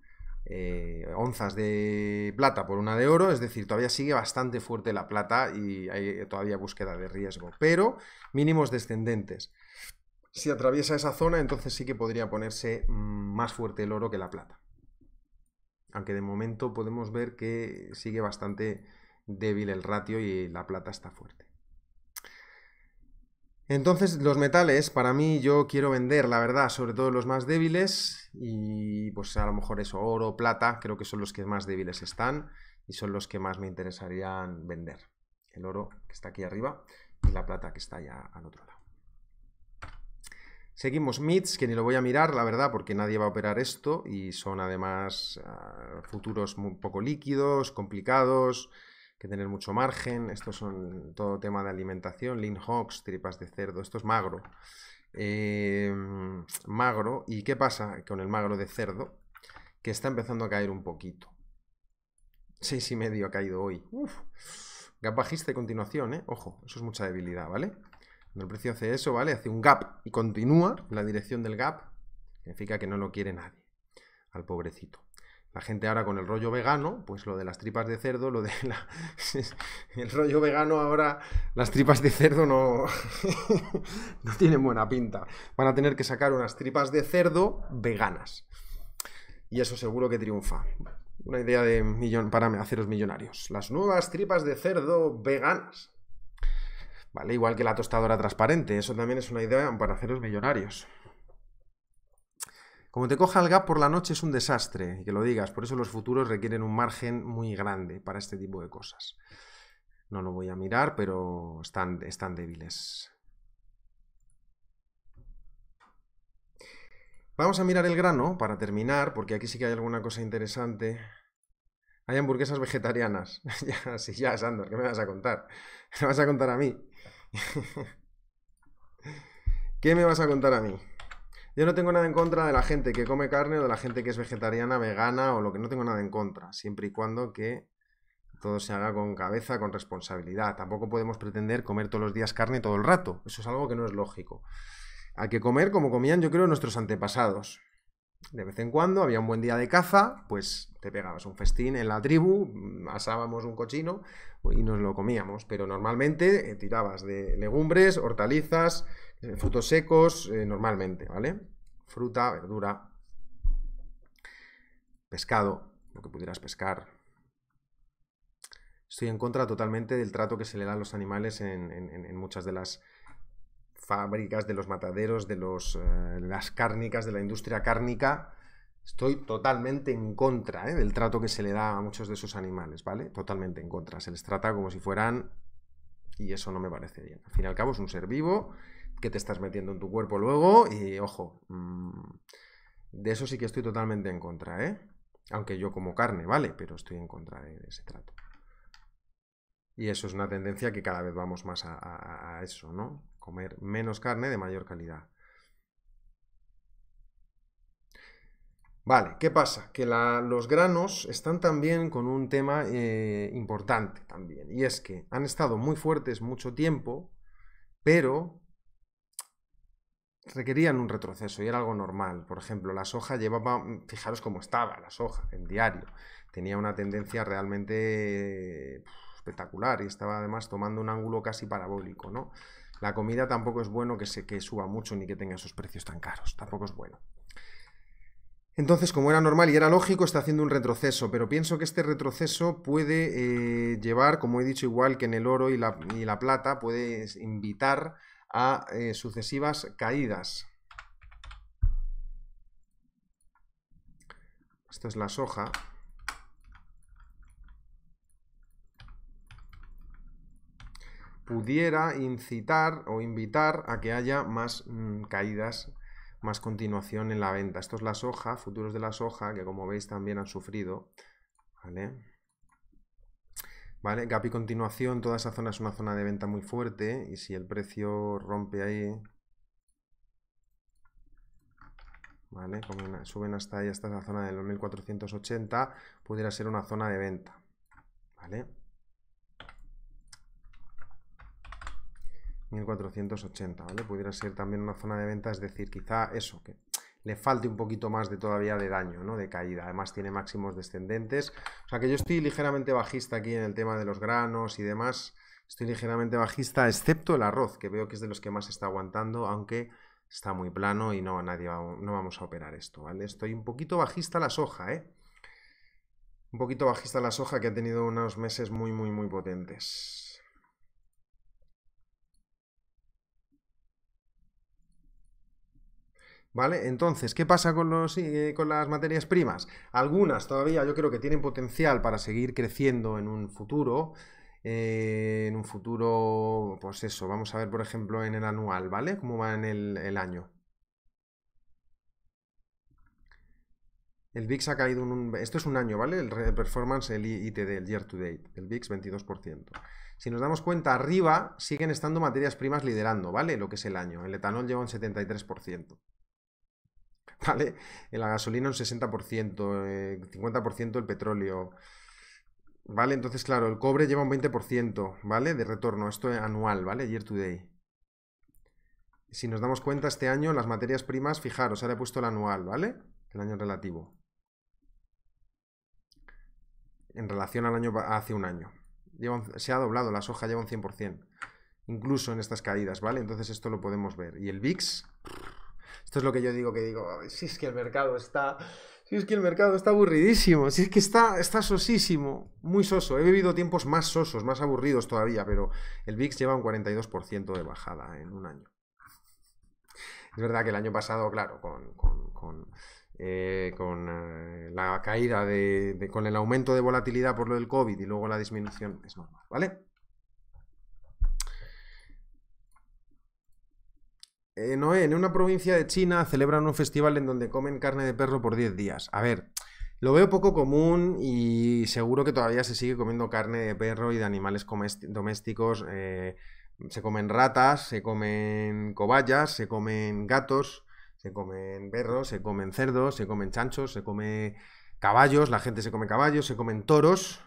[SPEAKER 1] eh, onzas de plata por una de oro, es decir, todavía sigue bastante fuerte la plata y hay todavía búsqueda de riesgo, pero mínimos descendentes. Si atraviesa esa zona, entonces sí que podría ponerse mm, más fuerte el oro que la plata. Aunque de momento podemos ver que sigue bastante débil el ratio y la plata está fuerte. Entonces, los metales, para mí, yo quiero vender, la verdad, sobre todo los más débiles, y pues a lo mejor eso, oro, plata, creo que son los que más débiles están y son los que más me interesarían vender. El oro que está aquí arriba y la plata que está allá al otro lado. Seguimos MITS, que ni lo voy a mirar, la verdad, porque nadie va a operar esto y son además ah, futuros un poco líquidos, complicados, que tener mucho margen. Estos son todo tema de alimentación, lean hogs, tripas de cerdo. Esto es magro. Em, magro. ¿Y qué pasa con el magro de cerdo? Que está empezando a caer un poquito. Seis y medio ha caído hoy. Uf. Gap bajista continuación, ¿eh? Ojo, eso es mucha debilidad, ¿vale? Cuando el precio hace eso, ¿vale? Hace un gap y continúa la dirección del gap, significa que no lo quiere nadie, al pobrecito. La gente ahora con el rollo vegano, pues lo de las tripas de cerdo, lo de [LAUGHS] la... el rollo vegano ahora, las tripas de cerdo no, [LAUGHS] no tienen buena pinta. Van a tener que sacar unas tripas de cerdo veganas. Y eso seguro que triunfa. Una idea de millón para haceros millonarios. Las nuevas tripas de cerdo veganas. Vale, igual que la tostadora transparente. Eso también es una idea para haceros millonarios. Como te coja el gap por la noche es un desastre, que lo digas, por eso los futuros requieren un margen muy grande para este tipo de cosas. No lo voy a mirar, pero están, están débiles. Vamos a mirar el grano para terminar, porque aquí sí que hay alguna cosa interesante. Hay hamburguesas vegetarianas. [LAUGHS] ya, sí, ya, Sandor, ¿qué me vas a contar? ¿Qué [LAUGHS] me vas a contar a mí? [LAUGHS] ¿Qué me vas a contar a mí? Yo no tengo nada en contra de la gente que come carne o de la gente que es vegetariana, vegana o lo que no tengo nada en contra, siempre y cuando que todo se haga con cabeza, con responsabilidad. Tampoco podemos pretender comer todos los días carne todo el rato. Eso es algo que no es lógico. Hay que comer como comían, yo creo, nuestros antepasados. De vez en cuando había un buen día de caza, pues te pegabas un festín en la tribu, asábamos un cochino y nos lo comíamos. Pero normalmente eh, tirabas de legumbres, hortalizas, eh, frutos secos eh, normalmente, ¿vale? Fruta, verdura, pescado, lo que pudieras pescar. Estoy en contra totalmente del trato que se le da a los animales en, muchas de las fábricas, de los mataderos, de los, eh, las cárnicas, de la industria cárnica. Estoy totalmente en contra del trato que se le da a muchos de esos animales, ¿vale? Totalmente en contra. Se les trata como si fueran... Y eso no me parece bien. Al fin y al cabo es un ser vivo que te estás metiendo en tu cuerpo luego y ojo, mm, de eso sí que estoy totalmente en contra, ¿eh? Aunque yo como carne, ¿vale? Pero estoy en contra de, ese trato. Y eso es una tendencia que cada vez vamos más a, eso, ¿no? Comer menos carne de mayor calidad. Vale, ¿qué pasa? Que los granos están también con un tema eh, importante también. Y es que han estado muy fuertes mucho tiempo, pero requerían un retroceso y era algo normal. Por ejemplo, la soja llevaba, fijaros cómo estaba la soja en diario, tenía una tendencia realmente espectacular y estaba además tomando un ángulo casi parabólico, ¿no? La comida tampoco es bueno que, se, que suba mucho ni que tenga esos precios tan caros, tampoco es bueno. Entonces, como era normal y era lógico, está haciendo un retroceso, pero pienso que este retroceso puede eh, llevar, como he dicho, igual que en el oro y la, y la plata, puede invitar a eh, sucesivas caídas. Esta es la soja. Pudiera incitar o invitar a que haya más mm, caídas, más continuación en la venta. Esto es la soja, futuros de la soja, que como veis también han sufrido. ¿Vale? Gap y continuación, toda esa zona es una zona de venta muy fuerte y si el precio rompe ahí, ¿vale? Suben hasta ahí, hasta la zona de los 1480, pudiera ser una zona de venta, ¿vale? 1480, ¿vale? Pudiera ser también una zona de venta, es decir, quizá eso, que le falte un poquito más de todavía de daño, ¿no? De caída. Además tiene máximos descendentes. O sea que yo estoy ligeramente bajista aquí en el tema de los granos y demás. Estoy ligeramente bajista, excepto el arroz, que veo que es de los que más está aguantando, aunque está muy plano y no, nadie no vamos a operar esto, ¿vale? Estoy un poquito bajista la soja, ¿eh? Un poquito bajista la soja que ha tenido unos meses muy, muy, muy potentes. ¿Vale? Entonces, ¿qué pasa con, los, eh, con las materias primas? Algunas todavía yo creo que tienen potencial para seguir creciendo en un futuro. Eh, en un futuro, pues eso, vamos a ver por ejemplo en el anual, ¿vale? ¿Cómo va en el, año? El VIX ha caído un... Esto es un año, ¿vale? El performance, el ITD, el year to date. El VIX 22%. Si nos damos cuenta, arriba siguen estando materias primas liderando, ¿vale? Lo que es el año. El etanol lleva un 73%. [LAUGHS] ¿vale? En la gasolina un 60%, 50% eh, el petróleo, ¿vale? Entonces, claro, el cobre lleva un 20%, ¿vale? De retorno, esto es anual, ¿vale? Year to day. Si nos damos cuenta, este año las materias primas, fijaros, ahora he puesto el anual, ¿vale? El año relativo. en relación al año hace un año. se ha doblado, la soja lleva un 100%, incluso en estas caídas, ¿vale? Entonces esto lo podemos ver. Y el VIX, esto es lo que yo digo, que digo, si es que el mercado está... Si es que el mercado está aburridísimo, si es que está, está sosísimo, muy soso. He vivido tiempos más sosos, más aburridos todavía, pero el VIX lleva un 42% de bajada en un año. Es verdad que el año pasado, claro, con, con, eh, eh, la caída de, con el aumento de volatilidad por lo del COVID y luego la disminución, es normal, ¿vale? Eh, Noé, en una provincia de China celebran un festival en donde comen carne de perro por 10 días. A ver, lo veo poco común y seguro que todavía se sigue comiendo carne de perro y de animales domésticos se comen ratas, se comen cobayas, se comen gatos, se comen perros, se comen cerdos, se comen chanchos, se come caballos, la gente se come caballos, se comen toros.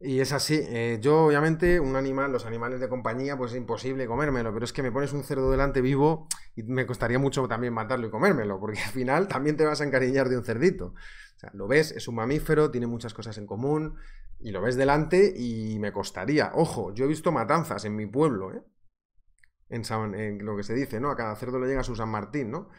[SPEAKER 1] Y es así. Eh, yo, obviamente, un animal, los animales de compañía, pues es imposible comérmelo, pero es que me pones un cerdo delante vivo y me costaría mucho también matarlo y comérmelo, porque al final también te vas a encariñar de un cerdito. O sea, lo ves, es un mamífero, tiene muchas cosas en común, y lo ves delante y me costaría. Ojo, yo he visto matanzas en mi pueblo, ¿eh? En, en lo que se dice, ¿no? A cada cerdo le llega su San Martín, ¿no?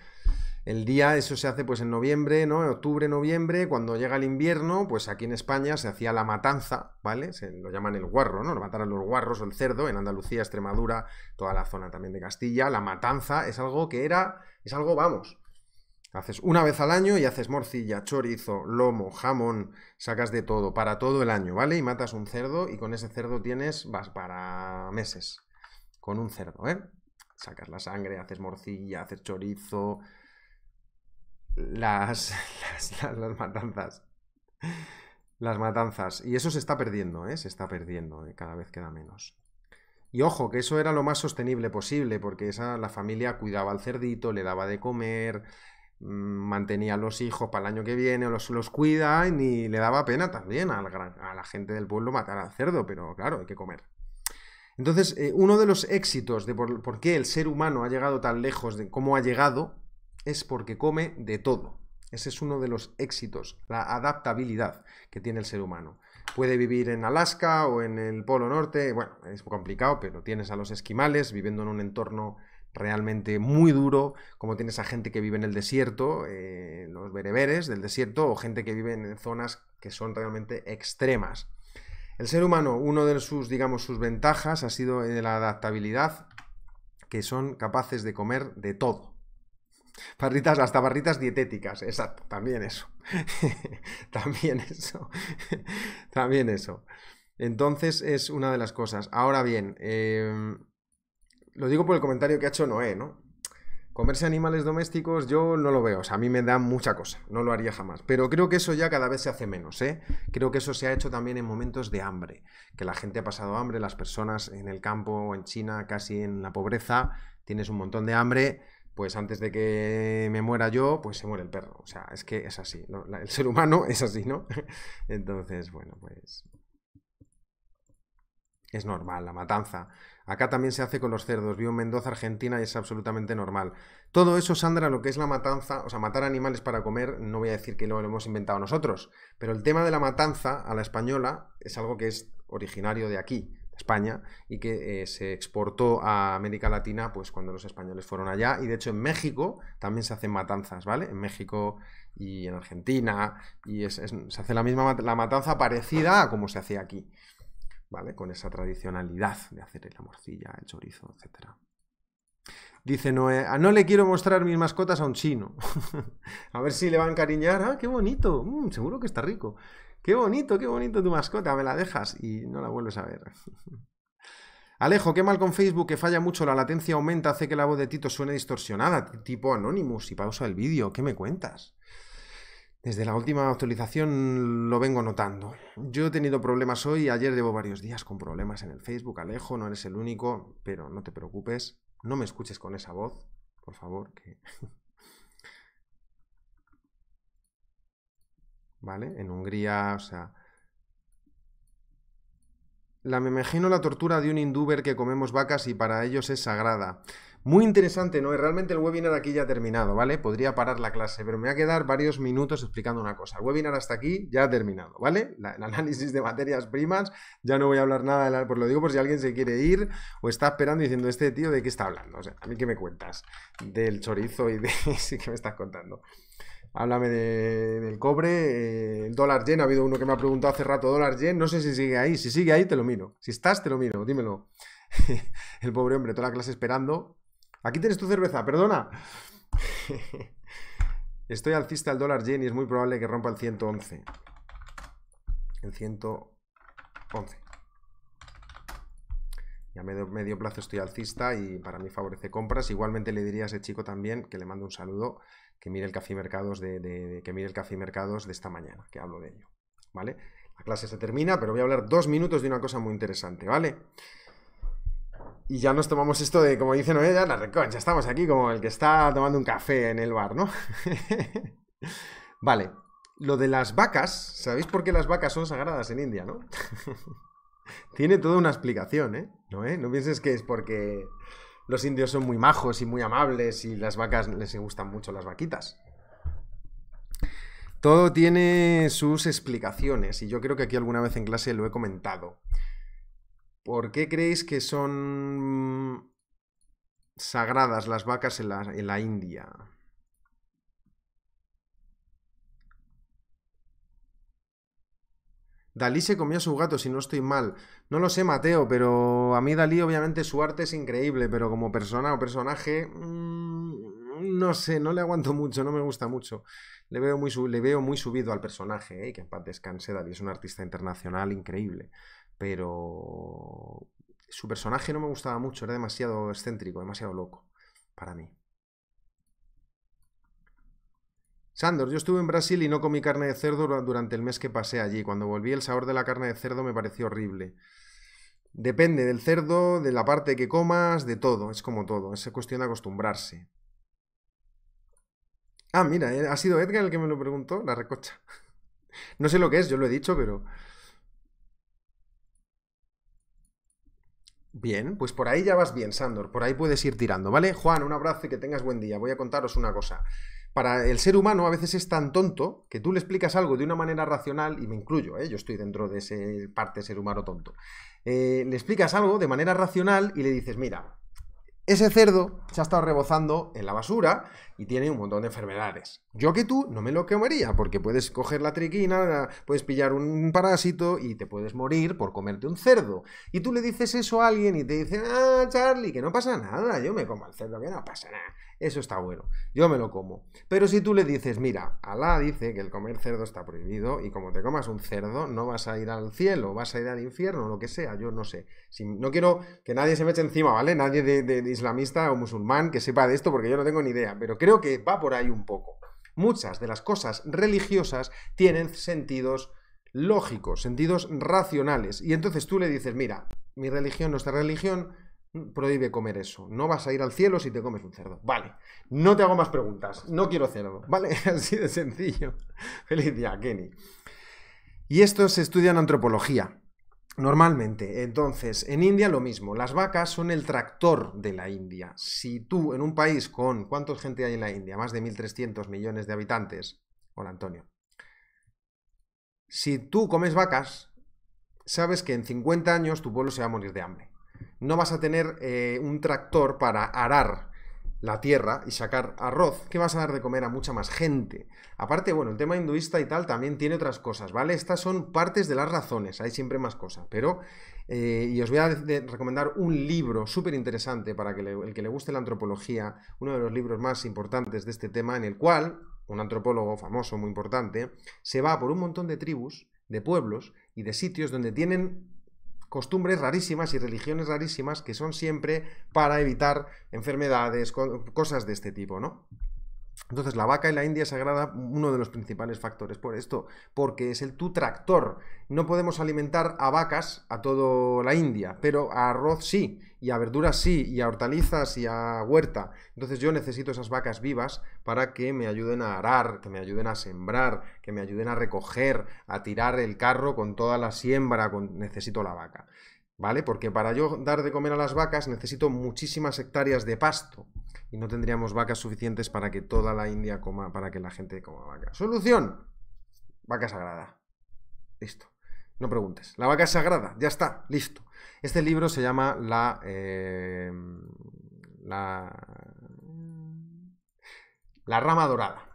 [SPEAKER 1] El día, eso se hace pues en noviembre, ¿no? Octubre, noviembre, cuando llega el invierno, pues aquí en España se hacía la matanza, ¿vale? Se lo llaman el guarro, ¿no? Lo mataron los guarros o el cerdo, en Andalucía, Extremadura, toda la zona también de Castilla. La matanza es algo que era, es algo, vamos, Haces una vez al año y haces morcilla, chorizo, lomo, jamón, sacas de todo, para todo el año, ¿vale? Y matas un cerdo y con ese cerdo tienes, vas para meses, con un cerdo, ¿eh? Sacas la sangre, haces morcilla, haces chorizo, [LAUGHS] las, matanzas. Las matanzas. Y eso se está perdiendo, ¿eh? Se está perdiendo, ¿eh? cada vez queda menos. Y ojo, que eso era lo más sostenible posible, porque esa, la familia cuidaba al cerdito, le daba de comer, Mm, mantenía a los hijos para el año que viene, los, los cuida, y ni le daba pena también a la, gente del pueblo matar al cerdo, pero claro, hay que comer. Entonces, eh, uno de los éxitos de por, qué el ser humano ha llegado tan lejos de cómo ha llegado es porque come de todo. Ese es uno de los éxitos, la adaptabilidad que tiene el ser humano. Puede vivir en Alaska o en el Polo Norte, bueno, es complicado, pero tienes a los esquimales viviendo en un entorno realmente muy duro, como tienes a gente que vive en el desierto, eh, los bereberes del desierto, o gente que vive en zonas que son realmente extremas. El ser humano, uno de sus, digamos, sus ventajas ha sido la adaptabilidad, que son capaces de comer de todo. Barritas, hasta barritas dietéticas, exacto, también eso. [LAUGHS] también eso. [LAUGHS] también eso. Entonces es una de las cosas. Ahora bien, eh, lo digo por el comentario que ha hecho Noé, ¿no? Comerse animales domésticos yo no lo veo, o sea, a mí me da mucha cosa, no lo haría jamás. Pero creo que eso ya cada vez se hace menos, ¿eh? Creo que eso se ha hecho también en momentos de hambre, que la gente ha pasado hambre, las personas en el campo en China, casi en la pobreza, tienes un montón de hambre, pues antes de que me muera yo, pues se muere el perro. O sea, es que es así, el ser humano [LAUGHS] es así, ¿no? [LAUGHS] Entonces, bueno, pues es normal, la matanza. Acá también se hace con los cerdos. Vivo en Mendoza, Argentina, y es absolutamente normal. Todo eso, Sandra, lo que es la matanza, o sea, matar animales para comer, no voy a decir que lo, hemos inventado nosotros, pero el tema de la matanza a la española es algo que es originario de aquí, España, y que eh, se exportó a América Latina pues cuando los españoles fueron allá. Y de hecho en México también se hacen matanzas, ¿vale? En México y en Argentina, y se hace la misma la matanza parecida a como se hacía aquí. ¿vale? Con esa tradicionalidad de hacer la morcilla, el chorizo, etc. Dice Noé, ah, no le quiero mostrar mis mascotas a un chino. [LAUGHS] a ver si le va a encariñar. Ah, qué bonito. Mm, seguro que está rico. Qué bonito, qué bonito tu mascota. Me la dejas y no la vuelves a ver. [LAUGHS] Alejo, qué mal con Facebook, que falla mucho, la latencia aumenta, hace que la voz de Tito suene distorsionada, tipo Anonymous, y pausa el vídeo. ¿Qué me cuentas? Desde la última actualización lo vengo notando. Yo he tenido problemas hoy, ayer llevo varios días con problemas en el Facebook. Alejo, no eres el único, pero no te preocupes. No me escuches con esa voz, por favor. Que... [LAUGHS] ¿Vale? En Hungría, o sea... La me imagino la tortura de un hindúber que comemos vacas y para ellos es sagrada. Muy interesante, ¿no? Realmente el webinar aquí ya ha terminado, ¿vale? Podría parar la clase, pero me va a quedar varios minutos explicando una cosa. El webinar hasta aquí ya ha terminado, ¿vale? el análisis de materias primas, ya no voy a hablar nada, de pues lo digo por si alguien se quiere ir o está esperando diciendo, este tío, ¿de qué está hablando? A mí qué me cuentas del chorizo y de... [LAUGHS] sí que me estás contando. Háblame del cobre, eh, el dólar yen. Ha habido uno que me ha preguntado hace rato dólar yen. No sé si sigue ahí. Si sigue ahí, te lo miro. Si estás, te lo miro. Dímelo. [LAUGHS] el pobre hombre, toda la clase esperando. Aquí tienes tu cerveza, perdona. [LAUGHS] Estoy alcista al dólar yen y es muy probable que rompa el 111. El 111. Ya medio, medio plazo estoy alcista y para mí favorece compras. Igualmente le diría a ese chico también que le mando un saludo que mire el café mercados de, que mire el café mercados de esta mañana, que hablo de ello. ¿Vale? La clase se termina, pero voy a hablar dos minutos de una cosa muy interesante, ¿vale? Y ya nos tomamos esto de, como dicen, ya la reconcha, estamos aquí como el que está tomando un café en el bar, ¿no? [LAUGHS] vale, lo de las vacas, ¿sabéis por qué las vacas son sagradas en India, no? [LAUGHS] Tiene toda una explicación, ¿eh? ¿No, eh? No pienses que es porque los indios son muy majos y muy amables y las vacas les gustan mucho las vaquitas. Todo tiene sus explicaciones y yo creo que aquí alguna vez en clase lo he comentado. ¿Por qué creéis que son sagradas las vacas en la, en la India? Dalí se comió a su gato, si no estoy mal. No lo sé, Mateo, pero a mí Dalí obviamente su arte es increíble, pero como persona o personaje, mm, no sé, no le aguanto mucho, no me gusta mucho. Le veo muy, subido al personaje, ¿eh? que en paz descanse, Dalí es un artista internacional increíble, pero su personaje no me gustaba mucho, era demasiado excéntrico, demasiado loco para mí. Sandor, yo estuve en Brasil y no comí carne de cerdo durante el mes que pasé allí. Cuando volví el sabor de la carne de cerdo me pareció horrible. Depende del cerdo, de la parte que comas, de todo. Es como todo. Es cuestión de acostumbrarse. Ah, mira, eh, ha sido Edgar el que me lo preguntó, la recocha. [LAUGHS] No sé lo que es, yo lo he dicho, pero... Bien, pues por ahí ya vas bien, Sandor. Por ahí puedes ir tirando, ¿vale? Juan, un abrazo y que tengas buen día. Voy a contaros una cosa para el ser humano a veces es tan tonto que tú le explicas algo de una manera racional, y me incluyo, ¿eh? yo estoy dentro de ese parte ser humano tonto, eh, le explicas algo de manera racional y le dices, mira, ese cerdo se ha estado rebozando en la basura y tiene un montón de enfermedades. Yo que tú no me lo comería porque puedes coger la triquina, puedes pillar un parásito y te puedes morir por comerte un cerdo. Y tú le dices eso a alguien y te dice, ah, Charlie, que no pasa nada, yo me como el cerdo, que no pasa nada. Eso está bueno, yo me lo como. Pero si tú le dices, mira, Alá dice que el comer cerdo está prohibido y como te comas un cerdo no vas a ir al cielo, vas a ir al infierno, lo que sea, yo no sé. Si, no quiero que nadie se me eche encima, ¿vale? Nadie de, islamista o musulmán que sepa de esto porque yo no tengo ni idea, pero creo que va por ahí un poco. Muchas de las cosas religiosas tienen sentidos lógicos, sentidos racionales. Y entonces tú le dices, mira, mi religión, nuestra religión prohíbe comer eso. No vas a ir al cielo si te comes un cerdo. Vale, no te hago más preguntas. No quiero cerdo. Vale, [LAUGHS] así de sencillo. Feliz día, Kenny. Y esto se estudia en antropología. Normalmente, entonces, en India lo mismo, las vacas son el tractor de la India. Si tú en un país con, ¿cuánta gente hay en la India? Más de 1.300 millones de habitantes. Hola, Antonio. Si tú comes vacas, sabes que en 50 años tu pueblo se va a morir de hambre no vas a tener eh, un tractor para arar la tierra y sacar arroz, que vas a dar de comer a mucha más gente. Aparte, bueno, el tema hinduista y tal también tiene otras cosas, ¿vale? Estas son partes de las razones, hay siempre más cosas, pero... Eh, y os voy a recomendar un libro súper interesante para que el que le guste la antropología, uno de los libros más importantes de este tema, en el cual un antropólogo famoso, muy importante, se va por un montón de tribus, de pueblos y de sitios donde tienen costumbres rarísimas y religiones rarísimas que son siempre para evitar enfermedades, cosas de este tipo, ¿no? Entonces, la vaca en la India es sagrada, uno de los principales factores por esto, porque es el tu tractor. No podemos alimentar a vacas a toda la India, pero a arroz sí, y a verduras sí, y a hortalizas y a huerta. Entonces, yo necesito esas vacas vivas para que me ayuden a arar, que me ayuden a sembrar, que me ayuden a recoger, a tirar el carro con toda la siembra, necesito la vaca. ¿Vale? Porque para yo dar de comer a las vacas necesito muchísimas hectáreas de pasto y no tendríamos vacas suficientes para que toda la India coma, para que la gente coma vaca. Solución, vaca sagrada. Listo. No preguntes. La vaca sagrada, ya está, listo. Este libro se llama La... Eh, la... La rama dorada.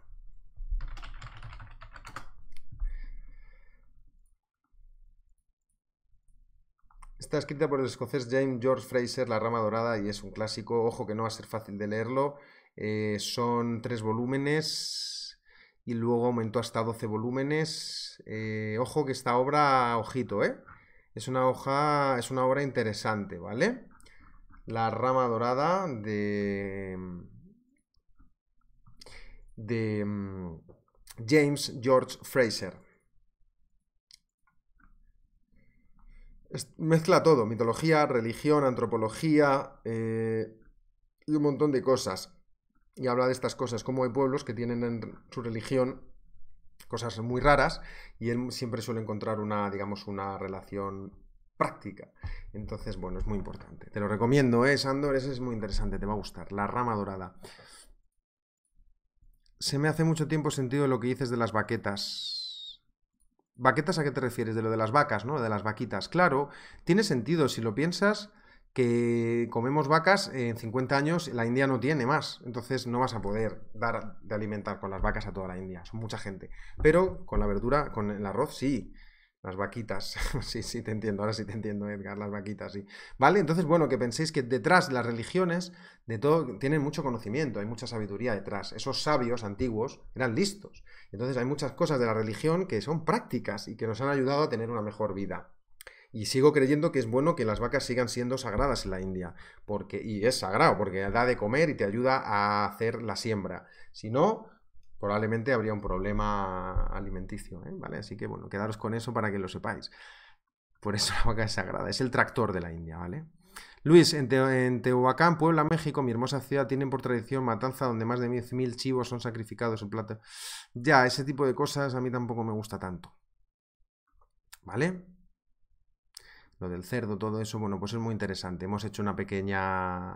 [SPEAKER 1] Está escrita por el escocés James George Fraser, La Rama Dorada, y es un clásico. Ojo que no va a ser fácil de leerlo. Eh, son tres volúmenes y luego aumentó hasta 12 volúmenes. Eh, ojo que esta obra, ojito, ¿eh? Es una es una obra interesante, ¿vale? La Rama Dorada de... de mm, James George Fraser. Mezcla todo, mitología, religión, antropología eh, y un montón de cosas. Y habla de estas cosas, como hay pueblos que tienen en su religión cosas muy raras y él siempre suele encontrar una, digamos, una relación práctica. Entonces, bueno, es muy importante. Te lo recomiendo, ¿eh, Sandor? Ese es muy interesante, te va a gustar. La rama dorada. Se me hace mucho tiempo sentido lo que dices de las baquetas. ¿Vaquetas a qué te refieres? De lo de las vacas, ¿no? De las vaquitas. Claro, tiene sentido si lo piensas que comemos vacas en 50 años, la India no tiene más. Entonces no vas a poder dar de alimentar con las vacas a toda la India. Son mucha gente. Pero con la verdura, con el arroz, sí. Las vaquitas. [LAUGHS] sí, sí, te entiendo. Ahora sí te entiendo, Edgar. Las vaquitas, sí. ¿Vale? Entonces, bueno, que penséis que detrás de las religiones, de todo, tienen mucho conocimiento, hay mucha sabiduría detrás. Esos sabios antiguos eran listos. Entonces, hay muchas cosas de la religión que son prácticas y que nos han ayudado a tener una mejor vida. Y sigo creyendo que es bueno que las vacas sigan siendo sagradas en la India. Porque, y es sagrado, porque da de comer y te ayuda a hacer la siembra. Si no, probablemente habría un problema alimenticio, ¿eh? ¿vale? Así que bueno, quedaros con eso para que lo sepáis. Por eso la vaca es sagrada, es el tractor de la India, ¿vale? Luis, en, Tehuacán, Puebla, México, mi hermosa ciudad, tienen por tradición matanza donde más de 10.000 chivos son sacrificados en plato. Ya, ese tipo de cosas a mí tampoco me gusta tanto. ¿Vale? Del cerdo, todo eso, bueno, pues es muy interesante. Hemos hecho una pequeña,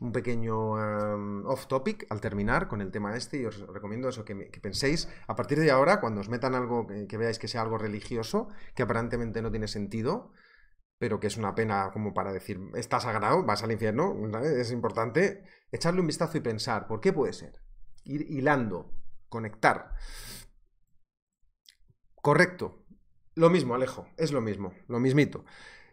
[SPEAKER 1] un pequeño em, off topic al terminar con el tema este y os recomiendo eso, que, penséis a partir de ahora, cuando os metan algo que, veáis que sea algo religioso, que aparentemente no tiene sentido, pero que es una pena como para decir, está sagrado, vas al infierno, es importante echarle un vistazo y pensar, ¿por qué puede ser? Ir hilando, conectar. Correcto. Lo mismo, Alejo, es lo mismo, lo mismito.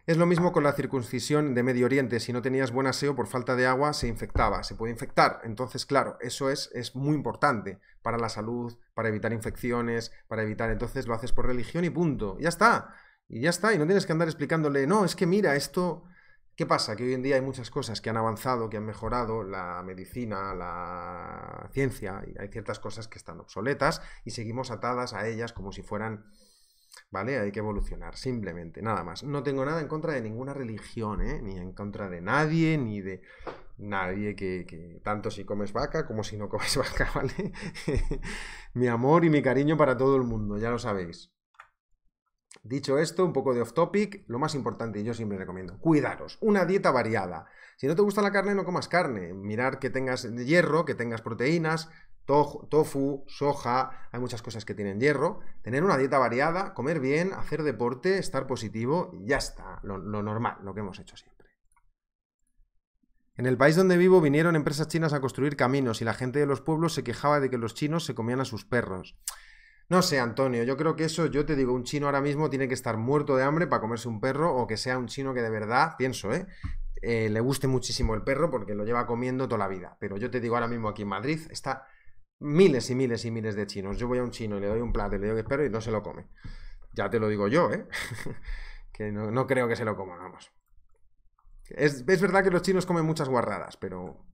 [SPEAKER 1] Es lo mismo con la circuncisión de Medio Oriente. Si no tenías buen aseo por falta de agua, se infectaba, se puede infectar. Entonces, claro, eso es, es muy importante para la salud, para evitar infecciones, para evitar. Entonces lo haces por religión y punto. Ya está. Y ya está. Y no tienes que andar explicándole, no, es que mira, esto. ¿Qué pasa? Que hoy en día hay muchas cosas que han avanzado, que han mejorado, la medicina, la ciencia, y hay ciertas cosas que están obsoletas y seguimos atadas a ellas como si fueran ¿Vale? Hay que evolucionar, simplemente, nada más. No tengo nada en contra de ninguna religión, ¿eh? Ni en contra de nadie, ni de nadie que, tanto si comes vaca como si no comes [LAUGHS] vaca, ¿vale? mi amor y mi cariño para todo el mundo, ya lo sabéis. Dicho esto, un poco de off topic, lo más importante, y yo siempre recomiendo, cuidaros, una dieta variada. Si no te gusta la carne, no comas carne. Mirar que tengas hierro, que tengas proteínas, tofu, soja, hay muchas cosas que tienen hierro. Tener una dieta variada, comer bien, hacer deporte, estar positivo, y ya está, lo, normal, lo que hemos hecho siempre. En el país donde vivo vinieron empresas chinas a construir caminos y la gente de los pueblos se quejaba de que los chinos se comían a sus perros. No sé, Antonio, yo creo que eso, yo te digo, un chino ahora mismo tiene que estar muerto de hambre para comerse un perro o que sea un chino que de verdad, pienso, ¿eh? eh le guste muchísimo el perro porque lo lleva comiendo toda la vida. Pero yo te digo ahora mismo aquí en Madrid está miles y miles y miles de chinos. Yo voy a un chino y le doy un plato y le digo que espero y no se lo come. Ya te lo digo yo, ¿eh? [LAUGHS] que no, creo que se lo coma, vamos. Es, es verdad que los chinos comen muchas guarradas, pero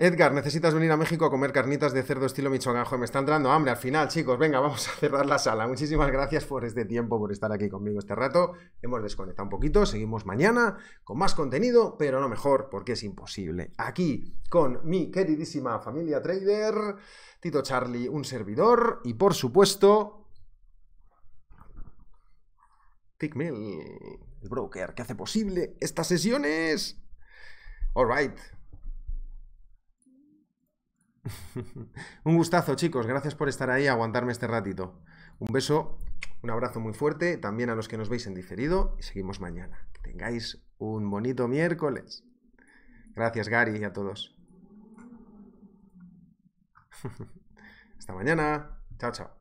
[SPEAKER 1] Edgar, necesitas venir a México a comer carnitas de cerdo estilo Michoacán. me está entrando hambre al final, chicos. Venga, vamos a cerrar la sala. Muchísimas gracias por este tiempo, por estar aquí conmigo este rato. Hemos desconectado un poquito, seguimos mañana con más contenido, pero no mejor, porque es imposible. Aquí con mi queridísima familia trader, Tito Charlie, un servidor, y por supuesto, Tickmill, el broker que hace posible estas sesiones. Alright. [LAUGHS] un gustazo, chicos. Gracias por estar ahí aguantarme este ratito. Un beso, un abrazo muy fuerte, también a los que nos veis en diferido y seguimos mañana. Que tengáis un bonito miércoles. Gracias, Gary, y a todos. [LAUGHS] Hasta mañana. Chao, chao.